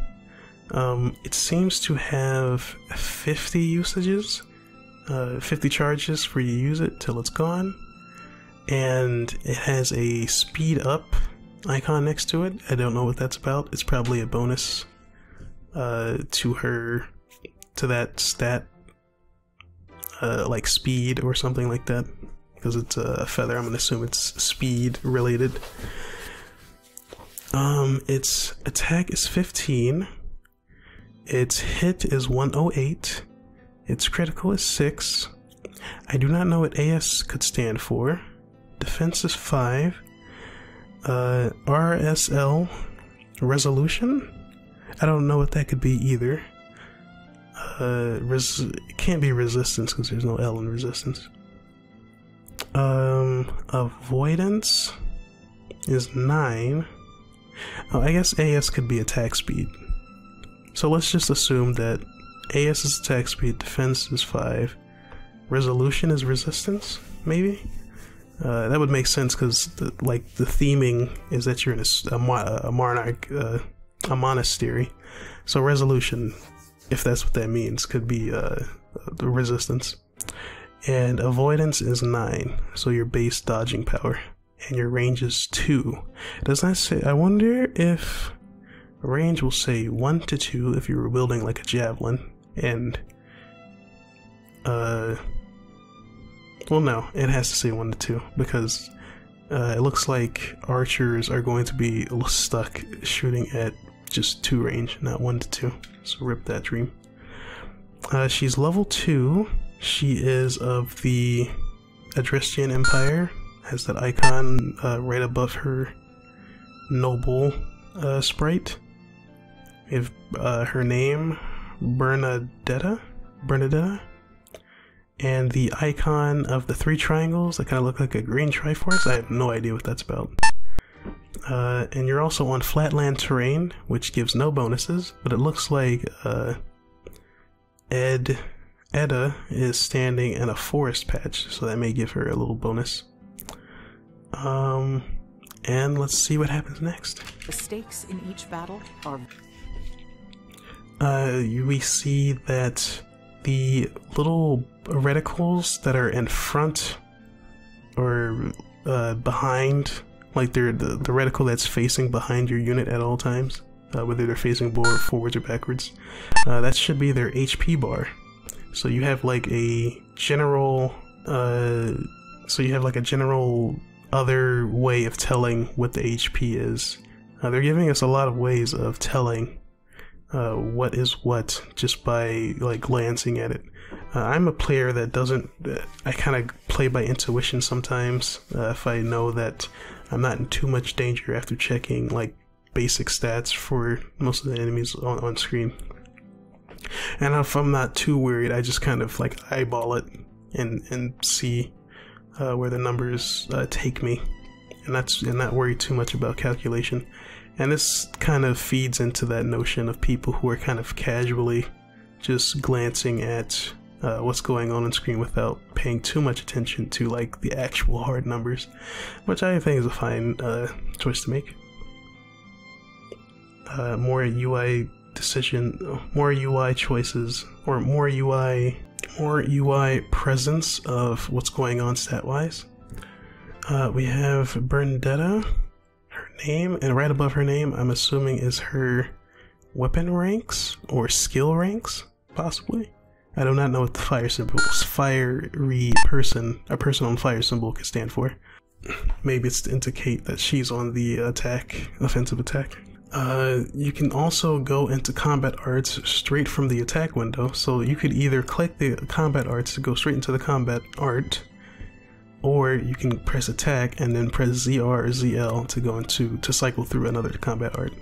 Um, it seems to have 50 usages, uh, 50 charges for you to use it till it's gone, and it has a speed up icon next to it. I don't know what that's about. It's probably a bonus uh, to her, to that stat, uh, like speed or something like that. Because it's a feather, I'm gonna assume it's speed related. Um, its attack is 15. Its hit is 108. Its critical is 6. I do not know what AS could stand for. Defense is 5 uh, RSL resolution. I don't know what that could be either. Uh, it can't be resistance because there's no L in resistance. Um, avoidance is nine. Oh, I guess AS could be attack speed. So let's just assume that AS is attack speed, defense is five, resolution is resistance, maybe. Uh, that would make sense because, like, the theming is that you're in a, a, a monarch, uh, a monastery. So resolution, if that's what that means, could be uh, the resistance. And avoidance is nine, so your base dodging power, and your range is two. Does that say? I wonder if range will say 1 to 2 if you were wielding like a javelin, and uh well no, it has to say 1 to 2 because uh, it looks like archers are going to be stuck shooting at just 2 range, not 1 to 2. So rip that dream. Uh, she's level 2. She is of the Adrestian Empire, has that icon uh, right above her noble uh, sprite. Have uh, her name, Bernadetta. Bernadetta. And the icon of the three triangles that kind of look like a green triforce. I have no idea what that's about. Uh, and you're also on flatland terrain, which gives no bonuses, but it looks like uh, Ed Edda is standing in a forest patch, so that may give her a little bonus. Um, and let's see what happens next. The stakes in each battle are. Uh, we see that the little reticles that are in front or uh, behind, like they're the, the reticle that's facing behind your unit at all times, uh, whether they're facing forwards or backwards, uh, that should be their HP bar. So you have like a general, uh, so you have like a general other way of telling what the HP is. Uh, they're giving us a lot of ways of telling uh, what is what just by like glancing at it. Uh, I'm a player that doesn't. Uh, I kind of play by intuition sometimes. Uh, if I know that I'm not in too much danger after checking like basic stats for most of the enemies on, on screen. And if I'm not too worried, I just kind of like eyeball it and and see uh, where the numbers take me, and that's and not worry too much about calculation. And this kind of feeds into that notion of people who are kind of casually just glancing at uh, what's going on on screen without paying too much attention to like the actual hard numbers, which I think is a fine uh, choice to make. Uh, more UI decision, more UI choices, or more UI more UI presence of what's going on stat wise. Uh, we have Bernadetta, name, and right above her name, I'm assuming is her weapon ranks or skill ranks, possibly. I do not know what the fire symbol, fiery person, a person on fire symbol could stand for. Maybe it's to indicate that she's on the attack, offensive attack. Uh, you can also go into combat arts straight from the attack window. So you could either click the combat arts to go straight into the combat art, or you can press attack and then press ZR or ZL to go into to cycle through another combat art.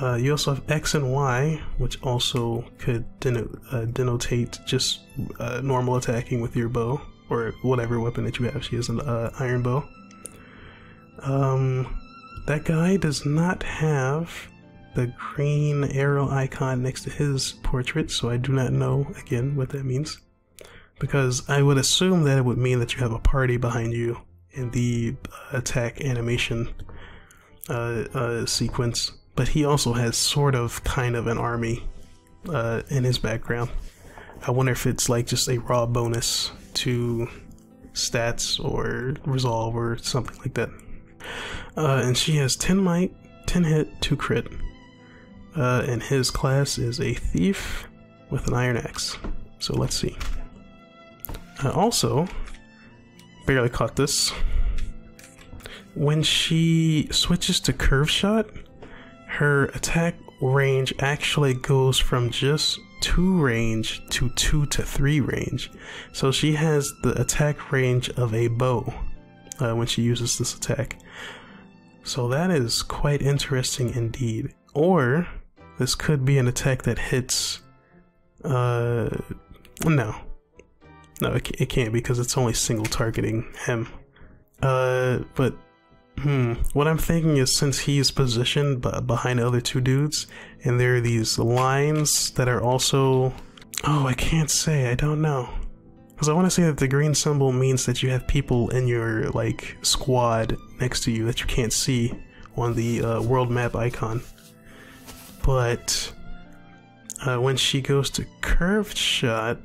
Uh, you also have X and Y, which also could denote, uh, denotate just uh, normal attacking with your bow or whatever weapon that you have. She has an uh, iron bow. Um, that guy does not have the green arrow icon next to his portrait, so I do not know again what that means. Because I would assume that it would mean that you have a party behind you in the attack animation uh, uh, sequence, but he also has sort of kind of an army uh, in his background. I wonder if it's like just a raw bonus to stats or resolve or something like that. Uh, and she has 10 might, 10 hit, 2 crit. Uh, and his class is a thief with an iron axe. So let's see. Uh, also, barely caught this. When she switches to curve shot, her attack range actually goes from just 2 range to 2 to 3 range. So she has the attack range of a bow uh, when she uses this attack. So that is quite interesting indeed. Or this could be an attack that hits. Uh, no, no, it, it can't because it's only single targeting him. Uh, but hmm, what I'm thinking is since he's positioned behind the other two dudes, and there are these lines that are also. Oh, I can't say. I don't know. Because I want to say that the green symbol means that you have people in your like squad next to you that you can't see on the uh, world map icon. But uh, when she goes to curved shot,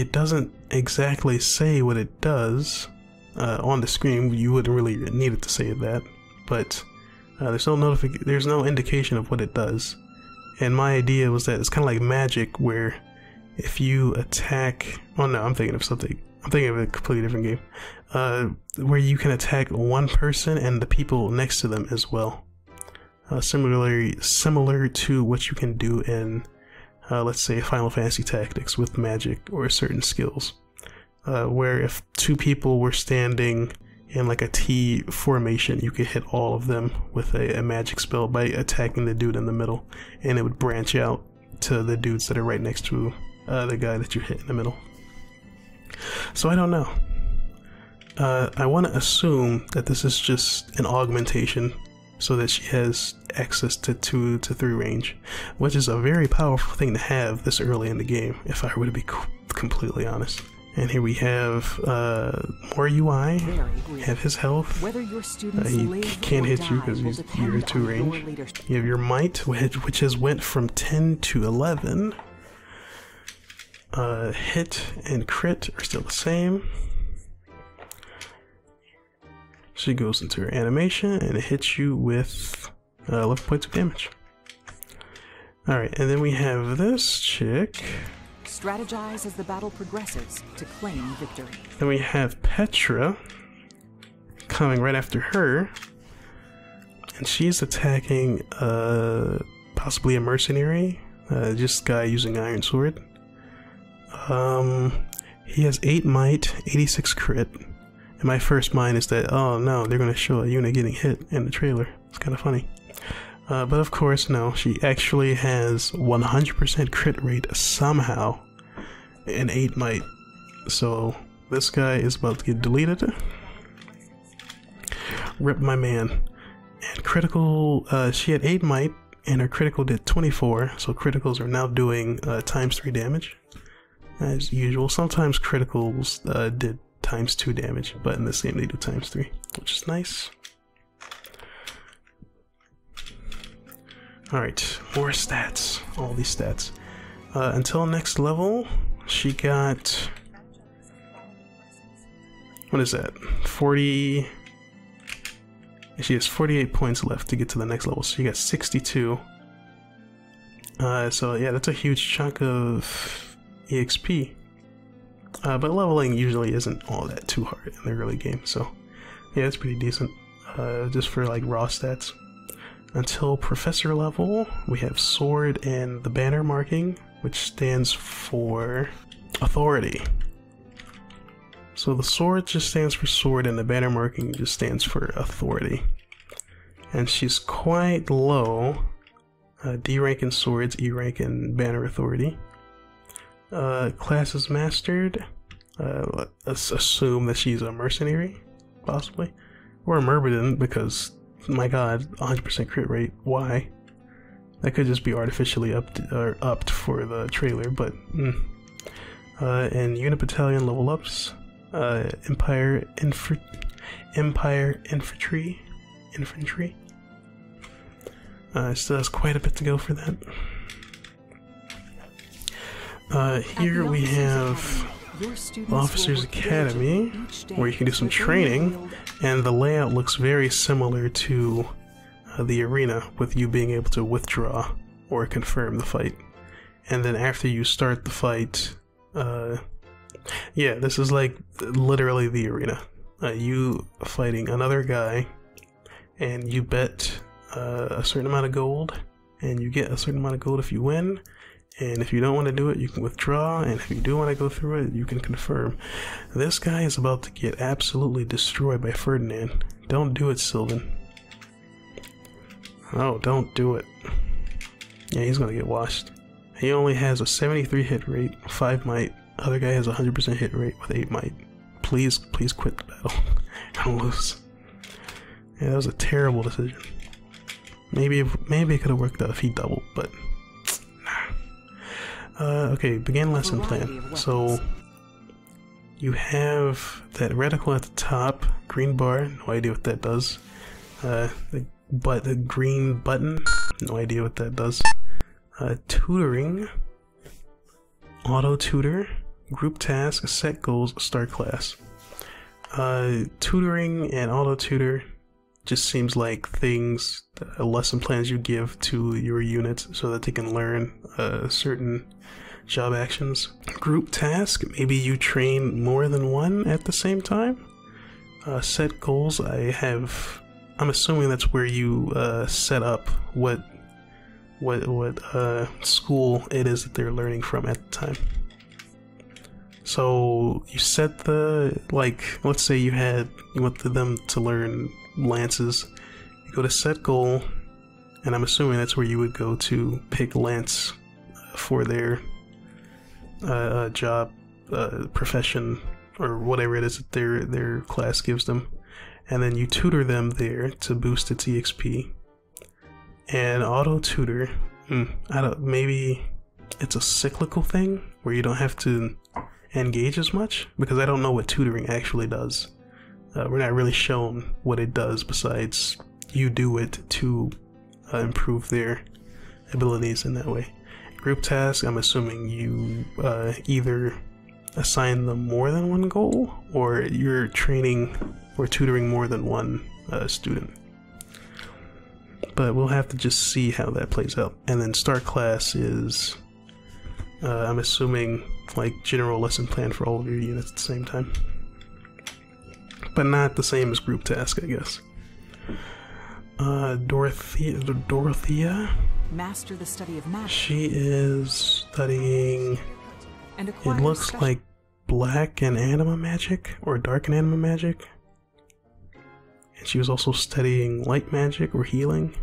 it doesn't exactly say what it does uh, on the screen. You wouldn't really need it to say that, but Uh, there's no notific- There's no indication of what it does. And my idea was that it's kind of like magic, where if you attack, oh no, I'm thinking of something. I'm thinking of a completely different game, uh, where you can attack one person and the people next to them as well. Uh, similarly, similar to what you can do in, uh, let's say, Final Fantasy Tactics with magic or certain skills, uh, where if two people were standing in like a T formation, you could hit all of them with a, a magic spell by attacking the dude in the middle, and it would branch out to the dudes that are right next to uh, the guy that you hit in the middle. So I don't know. Uh, I want to assume that this is just an augmentation so that she has access to 2 to 3 range, which is a very powerful thing to have this early in the game, if I were to be completely honest. And here we have uh, more UI. Have his health. Whether your uh, he can't hit you because he's year two range. You have your might, which, which has went from 10 to 11. Uh, hit and crit are still the same. She goes into her animation and it hits you with uh, 11 points of damage. Alright, and then we have this chick. Strategize as the battle progresses to claim victory. Then we have Petra coming right after her. And she's attacking uh, possibly a mercenary. Uh, just guy using Iron Sword. Um, he has 8 might, 86 crit. And my first mind is that, oh no, they're going to show a unit getting hit in the trailer. It's kind of funny. Uh, but of course, no, she actually has 100% crit rate somehow and 8 might. So this guy is about to get deleted. Rip my man. And critical, uh, she had 8 might and her critical did 24, so criticals are now doing uh, times 3 damage as usual. Sometimes criticals uh, did times 2 damage, but in this game they do times 3, which is nice. Alright, more stats. All these stats. Uh, until next level, she got. What is that? 40. She has 48 points left to get to the next level, so she got 62. Uh, so, yeah, that's a huge chunk of EXP. Uh, but leveling usually isn't all that too hard in the early game, so yeah, it's pretty decent uh, just for like raw stats. Until professor level, we have sword and the banner marking, which stands for authority. So the sword just stands for sword, and the banner marking just stands for authority. And she's quite low. Uh, D rank in swords, E rank in banner authority. Uh, class is mastered. Uh, let's assume that she's a mercenary, possibly, or a myrmidon because, my God, 100% crit rate. Why? That could just be artificially upped or upped for the trailer, but. Mm. Uh, and unit battalion level ups. Uh, Empire infra Empire infantry, infantry. Uh, still has quite a bit to go for that. Uh, here we have Officers Academy, where you can do some training, and the layout looks very similar to uh, the arena, with you being able to withdraw or confirm the fight. And then after you start the fight, uh, yeah, this is like literally the arena. Uh, you fighting another guy, and you bet uh, a certain amount of gold, and you get a certain amount of gold if you win and if you don't want to do it, you can withdraw. And if you do want to go through it, you can confirm. This guy is about to get absolutely destroyed by Ferdinand. Don't do it, Sylvain. Oh, don't do it. Yeah, he's gonna get washed. He only has a 73 hit rate, 5 might. Other guy has a 100% hit rate with 8 might. Please, please quit the battle. Don't lose. Yeah, that was a terrible decision. Maybe, maybe it could have worked out if he doubled, but uh, okay, begin lesson plan. So you have that reticle at the top, green bar, no idea what that does. Uh, the, but the green button, no idea what that does. Uh, tutoring, auto tutor, group task, set goals, start class. Uh, tutoring and auto tutor just seems like things, uh, lesson plans you give to your units so that they can learn uh, certain job actions. Group task, maybe you train more than one at the same time. Uh, set goals, I have. I'm assuming that's where you uh, set up what what what uh, school it is that they're learning from at the time. So you set the like, let's say you had you want them to learn lances. You go to set goal, and I'm assuming that's where you would go to pick lance for their uh, uh, job, uh, profession, or whatever it is that their their class gives them, and then you tutor them there to boost its exp. And auto tutor, hmm, I don't maybe it's a cyclical thing where you don't have to engage as much because I don't know what tutoring actually does. Uh, we're not really shown what it does besides you do it to uh, improve their abilities in that way. Group task, I'm assuming you uh, either assign them more than one goal or you're training or tutoring more than one uh, student. But we'll have to just see how that plays out. And then start class is, uh, I'm assuming, like general lesson plan for all of your units at the same time but not the same as group task, I guess. Uh, Dorothea, Dorothea. Master the study of magic. She is studying. And it looks like black and anima magic or dark and anima magic. And she was also studying light magic or healing.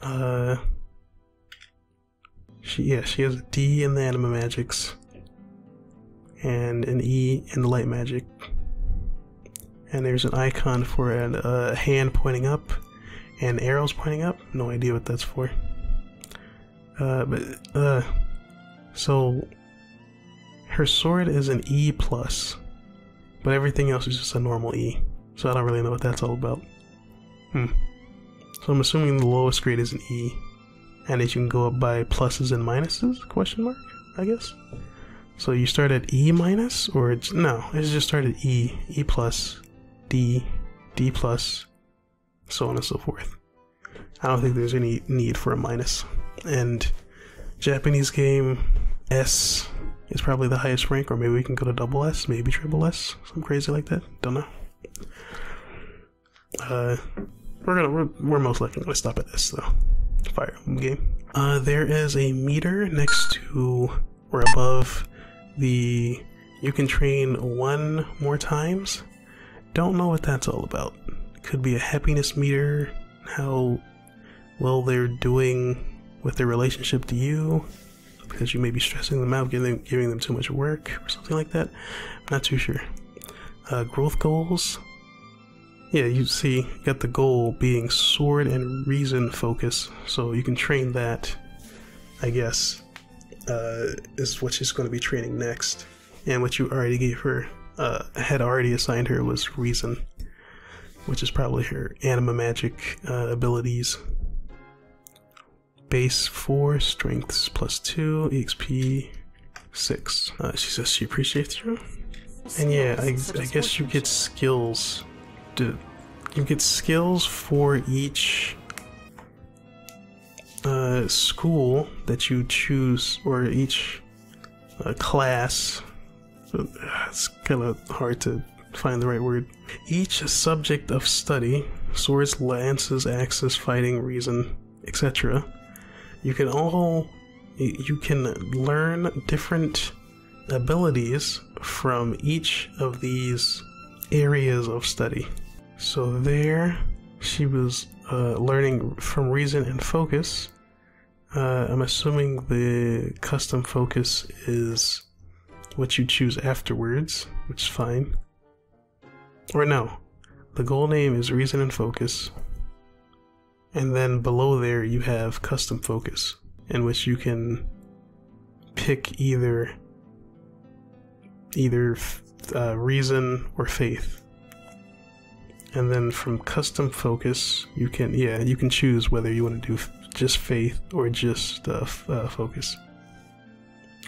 Uh, she yeah, she has a D in the anima magics and an E in the light magic and there's an icon for a uh, hand pointing up and arrows pointing up. No idea what that's for. Uh, but uh, so her sword is an E plus, but everything else is just a normal E. So I don't really know what that's all about. Hmm. So I'm assuming the lowest grade is an E, and that you can go up by pluses and minuses? Question mark. I guess. So you start at E minus, or it's, no? It's just start at E, E plus, D, D plus, so on and so forth. I don't think there's any need for a minus. And Japanese game S is probably the highest rank, or maybe we can go to double S, maybe triple S, something crazy like that. Don't know. Uh, we're gonna we're, we're most likely gonna stop at S though. Fire game. Uh, there is a meter next to or above the. You can train one more times don't know what that's all about. Could be a happiness meter, how well they're doing with their relationship to you, because you may be stressing them out, giving, giving them too much work, or something like that. I'm not too sure. Uh, growth goals. Yeah, you see, you got the goal being sword and reason focus, so you can train that, I guess, uh, is what she's going to be training next, and what you already gave her uh, had already assigned her was Reason, which is probably her anima magic uh, abilities. Base 4, strengths plus 2, EXP 6. Uh, she says she appreciates you. And yeah, I, I guess you get skills. To, you get skills for each uh, school that you choose, or each uh, class it's kind of hard to find the right word. Each subject of study, swords, lances, axes, fighting, reason, etc. You can all you can learn different abilities from each of these areas of study. So there, she was uh, learning from reason and focus. Uh, I'm assuming the custom focus is what you choose afterwards, which is fine. Or no, the goal name is Reason and Focus. And then below there you have Custom Focus, in which you can pick either either uh, reason or faith. And then from custom focus, you can yeah you can choose whether you want to do just faith or just uh, uh, focus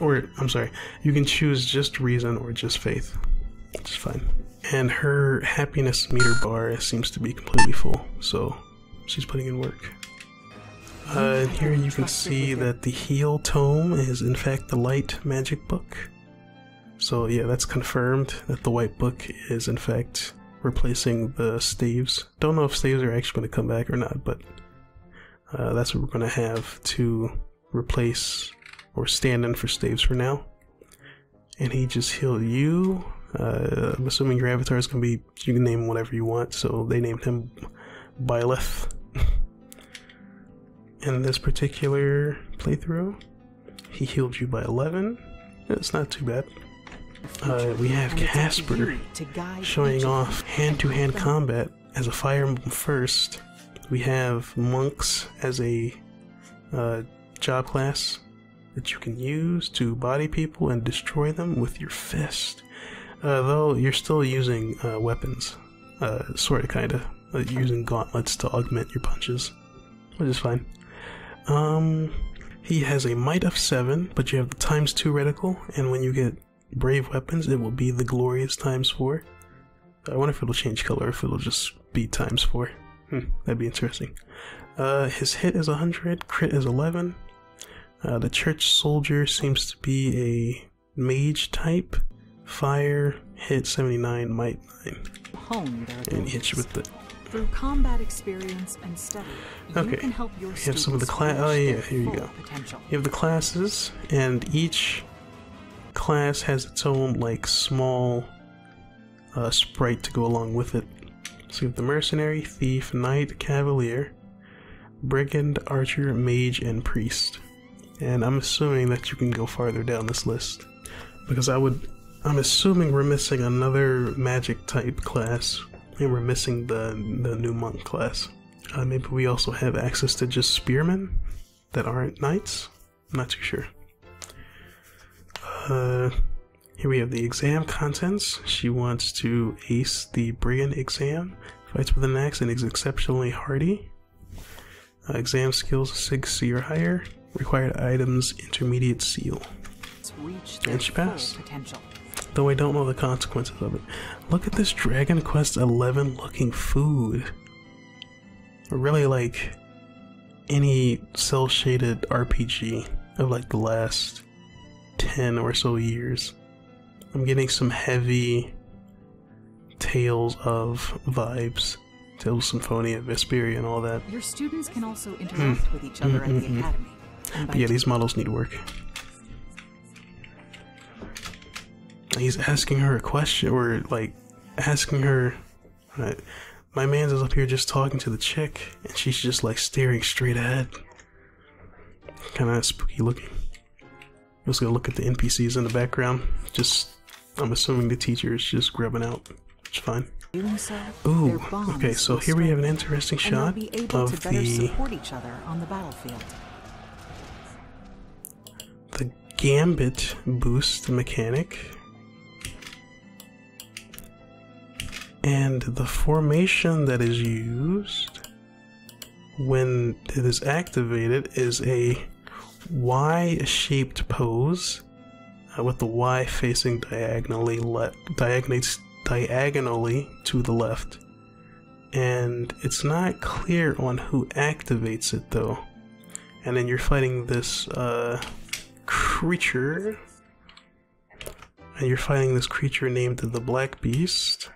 or I'm sorry, you can choose just reason or just faith. is fine. And her happiness meter bar seems to be completely full, so she's putting in work. Uh, and here you can see that the heal tome is in fact the light magic book. So yeah, that's confirmed that the white book is in fact replacing the staves. Don't know if staves are actually going to come back or not, but uh, that's what we're going to have to replace or stand in for staves for now. And he just healed you. Uh, I'm assuming your avatar is going to be, you can name whatever you want, so they named him Byleth. in this particular playthrough, he healed you by 11. It's not too bad. Uh, we have Caspar showing off hand to hand combat as a Fire Emblem first. We have Monks as a uh, job class that you can use to body people and destroy them with your fist. Uh, though you're still using uh, weapons, uh, sort of, kind of, uh, using gauntlets to augment your punches, which is fine. Um, he has a might of seven, but you have the times two reticle, and when you get brave weapons, it will be the glorious times four. I wonder if it'll change color, if it'll just be times four. Hmm, that'd be interesting. Uh, his hit is 100, crit is 11. Uh, the church soldier seems to be a mage type. Fire, hit 79, might 9. Hone their And hit you with the. Through combat experience and study, Okay. you can help your We have some of the students cla- oh, yeah, here you go. Potential. You have the classes, and each class has its own, like, small uh, sprite to go along with it. So you have the Mercenary, Thief, Knight, Cavalier, Brigand, Archer, Mage, and Priest. And I'm assuming that you can go farther down this list. Because I would. I'm assuming we're missing another magic type class, and we're missing the, the new monk class. Uh, maybe we also have access to just spearmen that aren't knights? I'm not too sure. Uh, here we have the exam contents. She wants to ace the Brigand exam, fights with an axe, and is exceptionally hardy. Uh, exam skills 6C or higher. Required items intermediate seal. And she passed. potential. Though I don't know the consequences of it. Look at this Dragon Quest 11 looking food. Really like any cell shaded RPG of like the last 10 or so years. I'm getting some heavy Tales of vibes. Tales of Symphonia, Vesperia, and all that. Your students can also hmm. interact with each other at the Mm-mm-mm. academy. But yeah, these models need work. He's asking her a question, or like asking her. uh, My man's is up here just talking to the chick, and she's just like staring straight ahead. Kind of spooky looking. Let's go look at the NPCs in the background. Just, I'm assuming the teacher is just grubbing out. It's fine. Ooh, okay, so here we have an interesting shot of the support each other on the battlefield. the gambit boost mechanic. And the formation that is used when it is activated is a Y-shaped pose uh, with the Y facing diagonally diagonally diagonally to the left. And it's not clear on who activates it though. And then you're fighting this uh, creature. And you're fighting this creature named the Black Beast.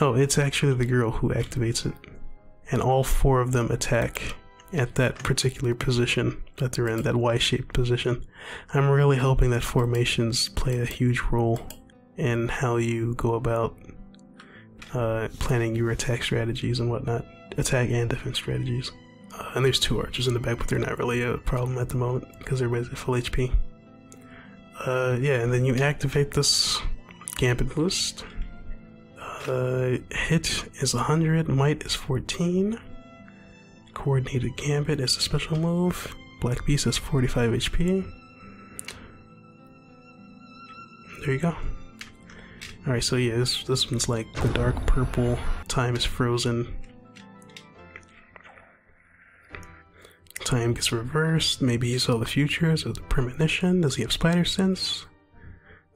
Oh, it's actually the girl who activates it. And all four of them attack at that particular position that they're in, that Y shaped position. I'm really hoping that formations play a huge role in how you go about uh, planning your attack strategies and whatnot, attack and defense strategies. Uh, and there's two archers in the back, but they're not really a problem at the moment because everybody's at full HP. Uh, yeah, and then you activate this Gambit boost. Uh, hit is 100, might is 14. Coordinated Gambit is a special move. Black Beast is 45 HP. There you go. Alright, so yeah, this, this one's like the dark purple. Time is frozen. Time gets reversed. Maybe he saw the future as a premonition. Does he have spider sense?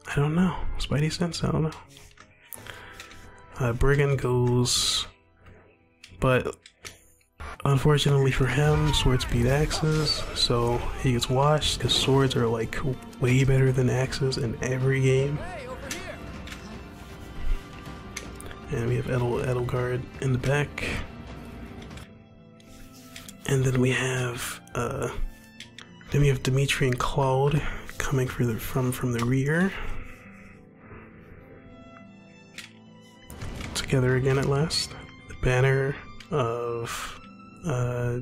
I don't know. Spidey sense? I don't know. Uh, Brigand goes, but unfortunately for him, swords beat axes, so he gets washed because swords are like way better than axes in every game. And we have Edel Edelgard in the back. And then we have uh then we have Dimitri and Claude coming for the, from from the rear. Together again at last. The banner of uh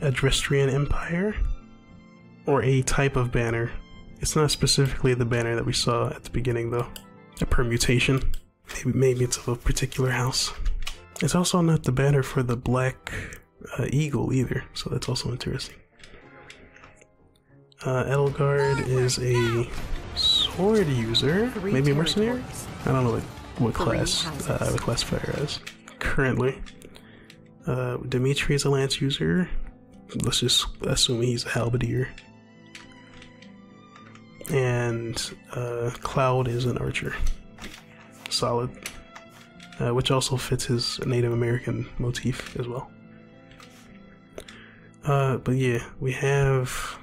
Adrestrian Empire. Or a type of banner. It's not specifically the banner that we saw at the beginning though. A permutation. Maybe, maybe it's of a particular house. It's also not the banner for the Black uh, Eagle either, so that's also interesting. Uh, Edelgard is a sword user, maybe a mercenary. I don't know what, what class uh, the classifier as currently. Uh, Dimitri is a lance user. Let's just assume he's a halberdier. And uh, Claude is an archer. Solid. Uh, which also fits his Native American motif as well. Uh, but yeah, we have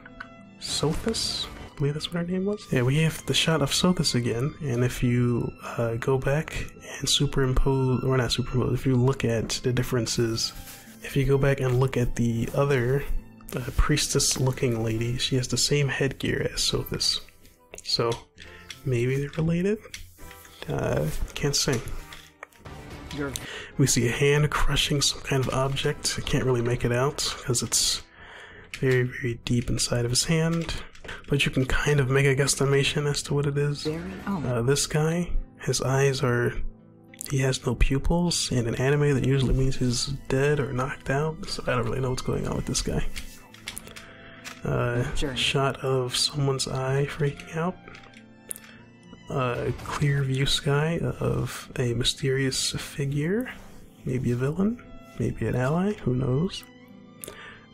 Sothis. I believe that's what her name was. Yeah, we have the shot of Sothis again, and if you uh, go back and superimpose, or not superimpose, if you look at the differences, if you go back and look at the other uh, priestess-looking lady, she has the same headgear as Sothis. So maybe they're related. Uh, can't say. Your We see a hand crushing some kind of object. I can't really make it out because it's very, very deep inside of his hand. But you can kind of make a guesstimation as to what it is. very own. Uh, this guy, his eyes are. He has no pupils. and In an anime, that usually means he's dead or knocked out. So I don't really know what's going on with this guy. Uh, shot of someone's eye freaking out. A clear view sky of a mysterious figure. Maybe a villain. Maybe an ally. Who knows?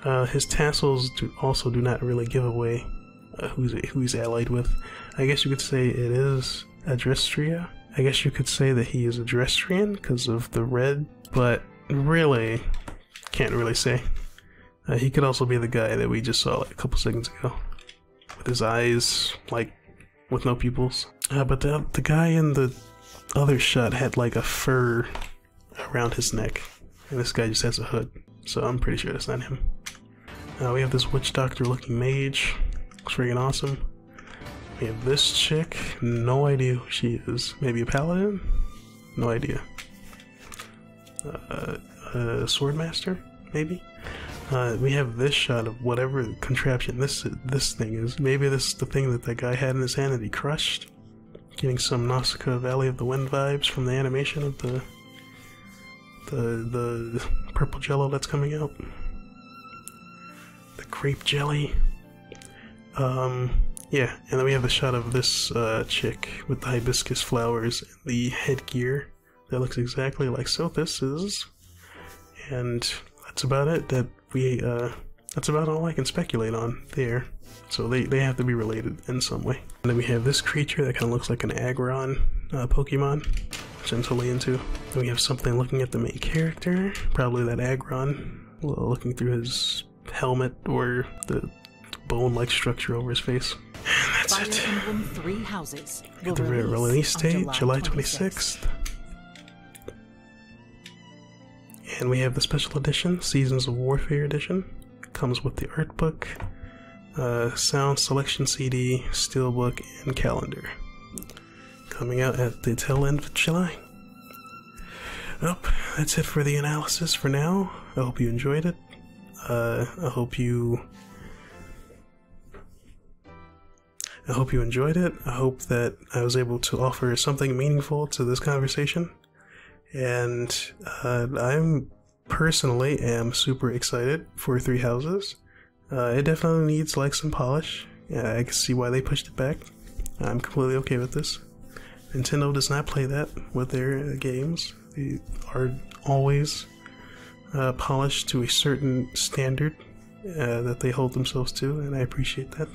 Uh, his tassels do also do not really give away uh, who's who he's allied with. I guess you could say it is Adrestria. I guess you could say that he is Adrestrian because of the red, but really can't really say. Uh, he could also be the guy that we just saw like a couple seconds ago, with his eyes like with no pupils. Uh, but the the guy in the other shot had like a fur around his neck, and this guy just has a hood. So I'm pretty sure that's not him. Uh, we have this witch doctor looking mage. Looks freaking awesome. We have this chick. No idea who she is. Maybe a paladin? No idea. Uh, a swordmaster? Maybe? Uh, we have this shot of whatever contraption this this thing is. Maybe this is the thing that that guy had in his hand that he crushed. Getting some Nausicaa Valley of the Wind vibes from the animation of the the the purple jello that's coming out. The crepe jelly. Um, yeah, and then we have a shot of this uh, chick with the hibiscus flowers and the headgear that looks exactly like Sothis' and that's about it that we uh that's about all I can speculate on there. So they, they have to be related in some way. And then we have this creature that kind of looks like an Aggron uh, Pokemon, which I'm totally into. Then we have something looking at the main character, probably that Aggron, looking through his helmet or the bone-like structure over his face. And that's Fire it. Emblem Three Houses will The release, release date, July 26th. 26th. And we have the special edition, Seasons of Warfare edition. Comes with the art book, uh, sound selection CD, steelbook, and calendar. Coming out at the tail end of July. Nope, that's it for the analysis for now. I hope you enjoyed it. Uh, I hope you I hope you enjoyed it. I hope that I was able to offer something meaningful to this conversation. And uh, I'm personally am super excited for Three Houses. Uh, it definitely needs like some polish. Yeah, I can see why they pushed it back. I'm completely okay with this. Nintendo does not play that with their uh, games. They are always uh, polished to a certain standard uh, that they hold themselves to, and I appreciate that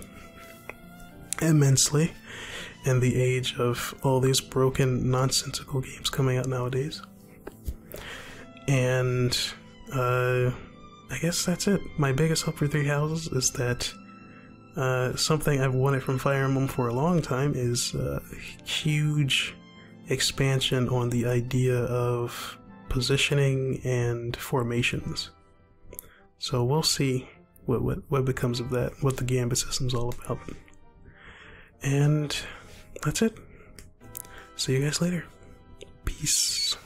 immensely. in the age of all these broken, nonsensical games coming out nowadays. And uh, I guess that's it. My biggest hope for Three Houses is that uh, something I've wanted from Fire Emblem for a long time is uh, huge expansion on the idea of positioning and formations. So we'll see what what, what becomes of that, what the Gambit system's all about. And that's it. See you guys later. Peace.